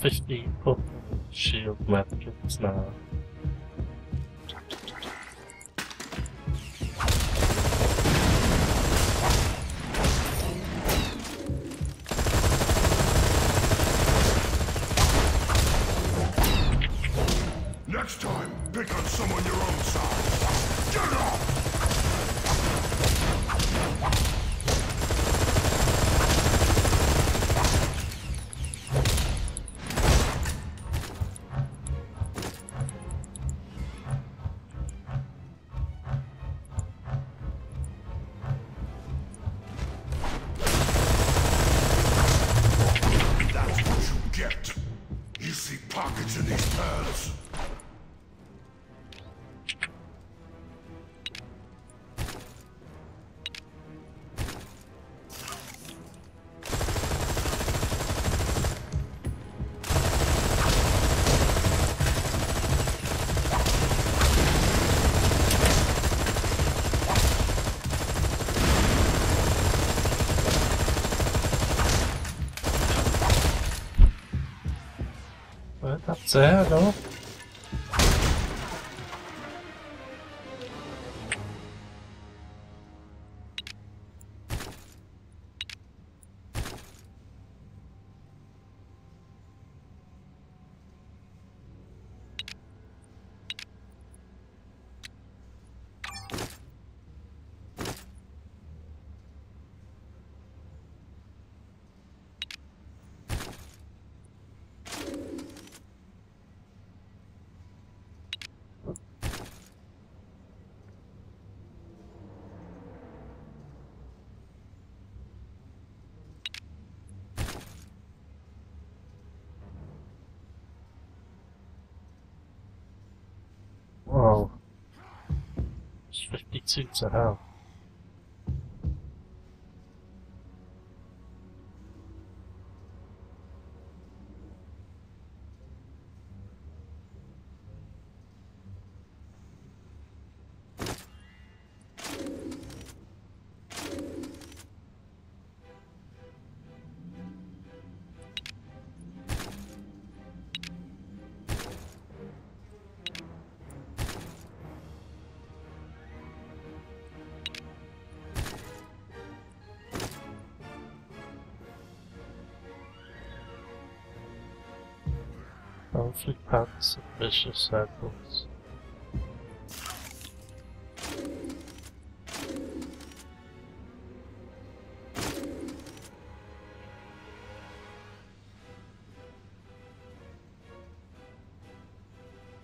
Speaker 1: Fifty up shield medkits now. Well, that's It's 52 to Hopefully pants and vicious circles.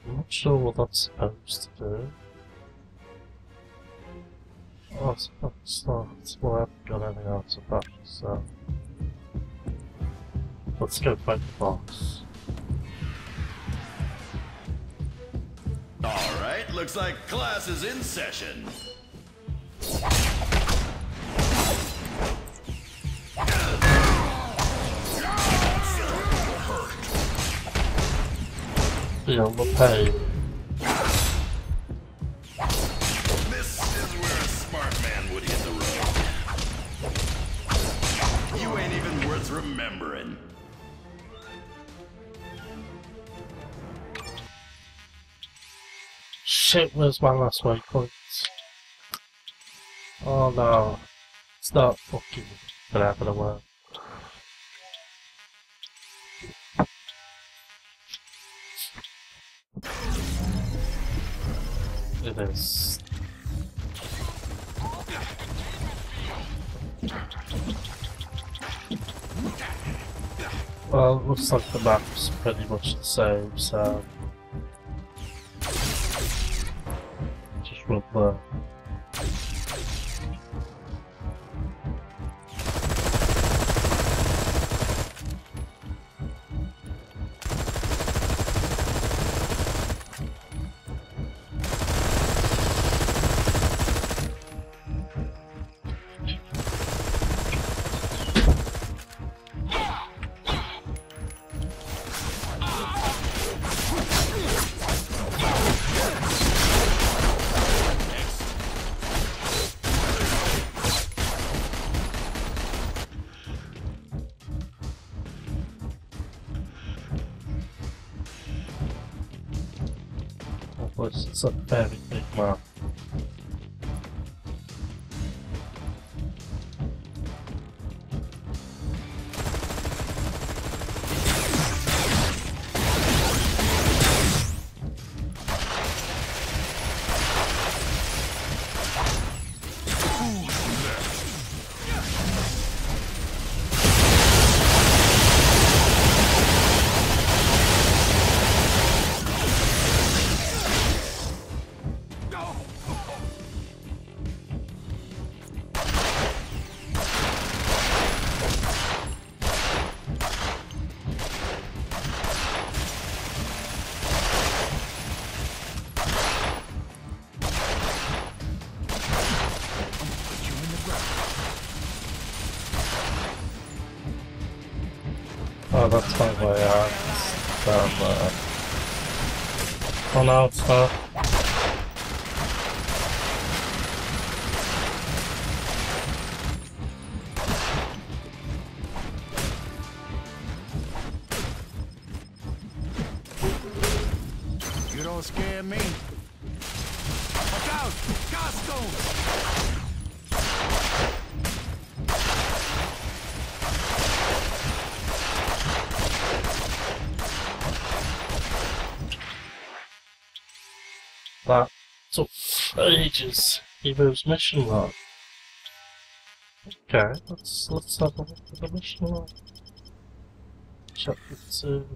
Speaker 1: Not sure what that's supposed to do. Oh, it's not, well, I haven't got anything else that, so... Let's go find the boss.
Speaker 6: Looks like class is in session.
Speaker 1: Feel the pain. Shit, where's my last waypoint? Oh no. It's not fucking gonna happen a. It is. Well, looks like the map's pretty much the same, so... Just Oh ages. Evo's mission log. Okay, let's let's have a look at the mission log. Chapter two.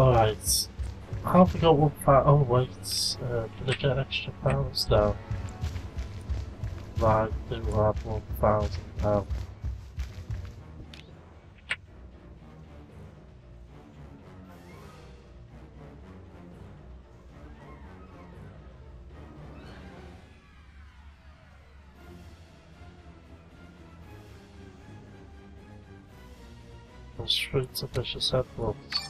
Speaker 1: Alright. How have we got one power? Oh wait, uh, did I get extra powers now? Right, do have one thousand now. The streets of vicious headwaters.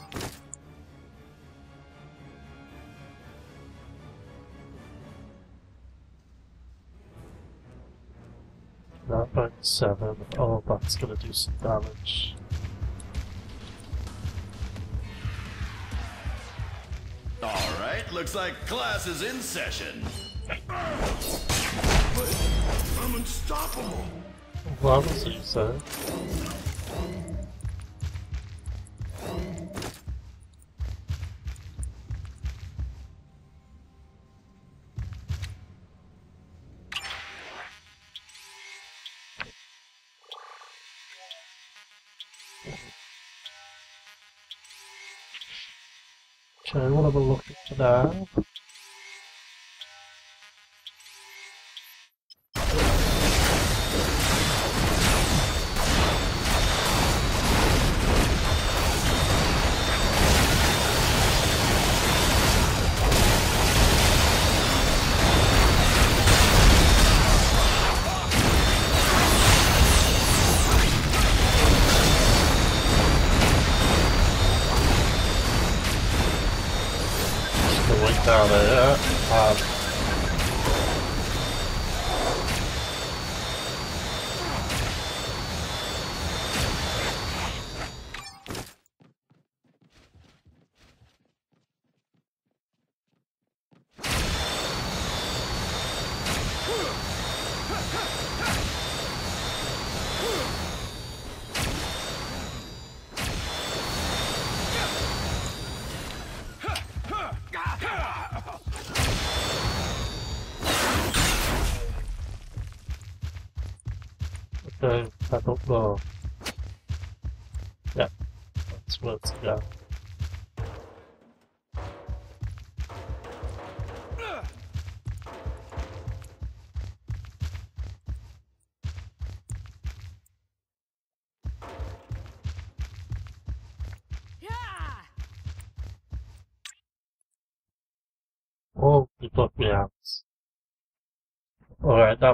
Speaker 1: 7. Oh, that's gonna do some damage.
Speaker 6: Alright, looks like class is in session.
Speaker 11: I'm unstoppable.
Speaker 1: What was he saying? Look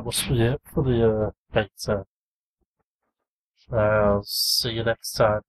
Speaker 1: Was it for the uh, beta. I'll see you next time.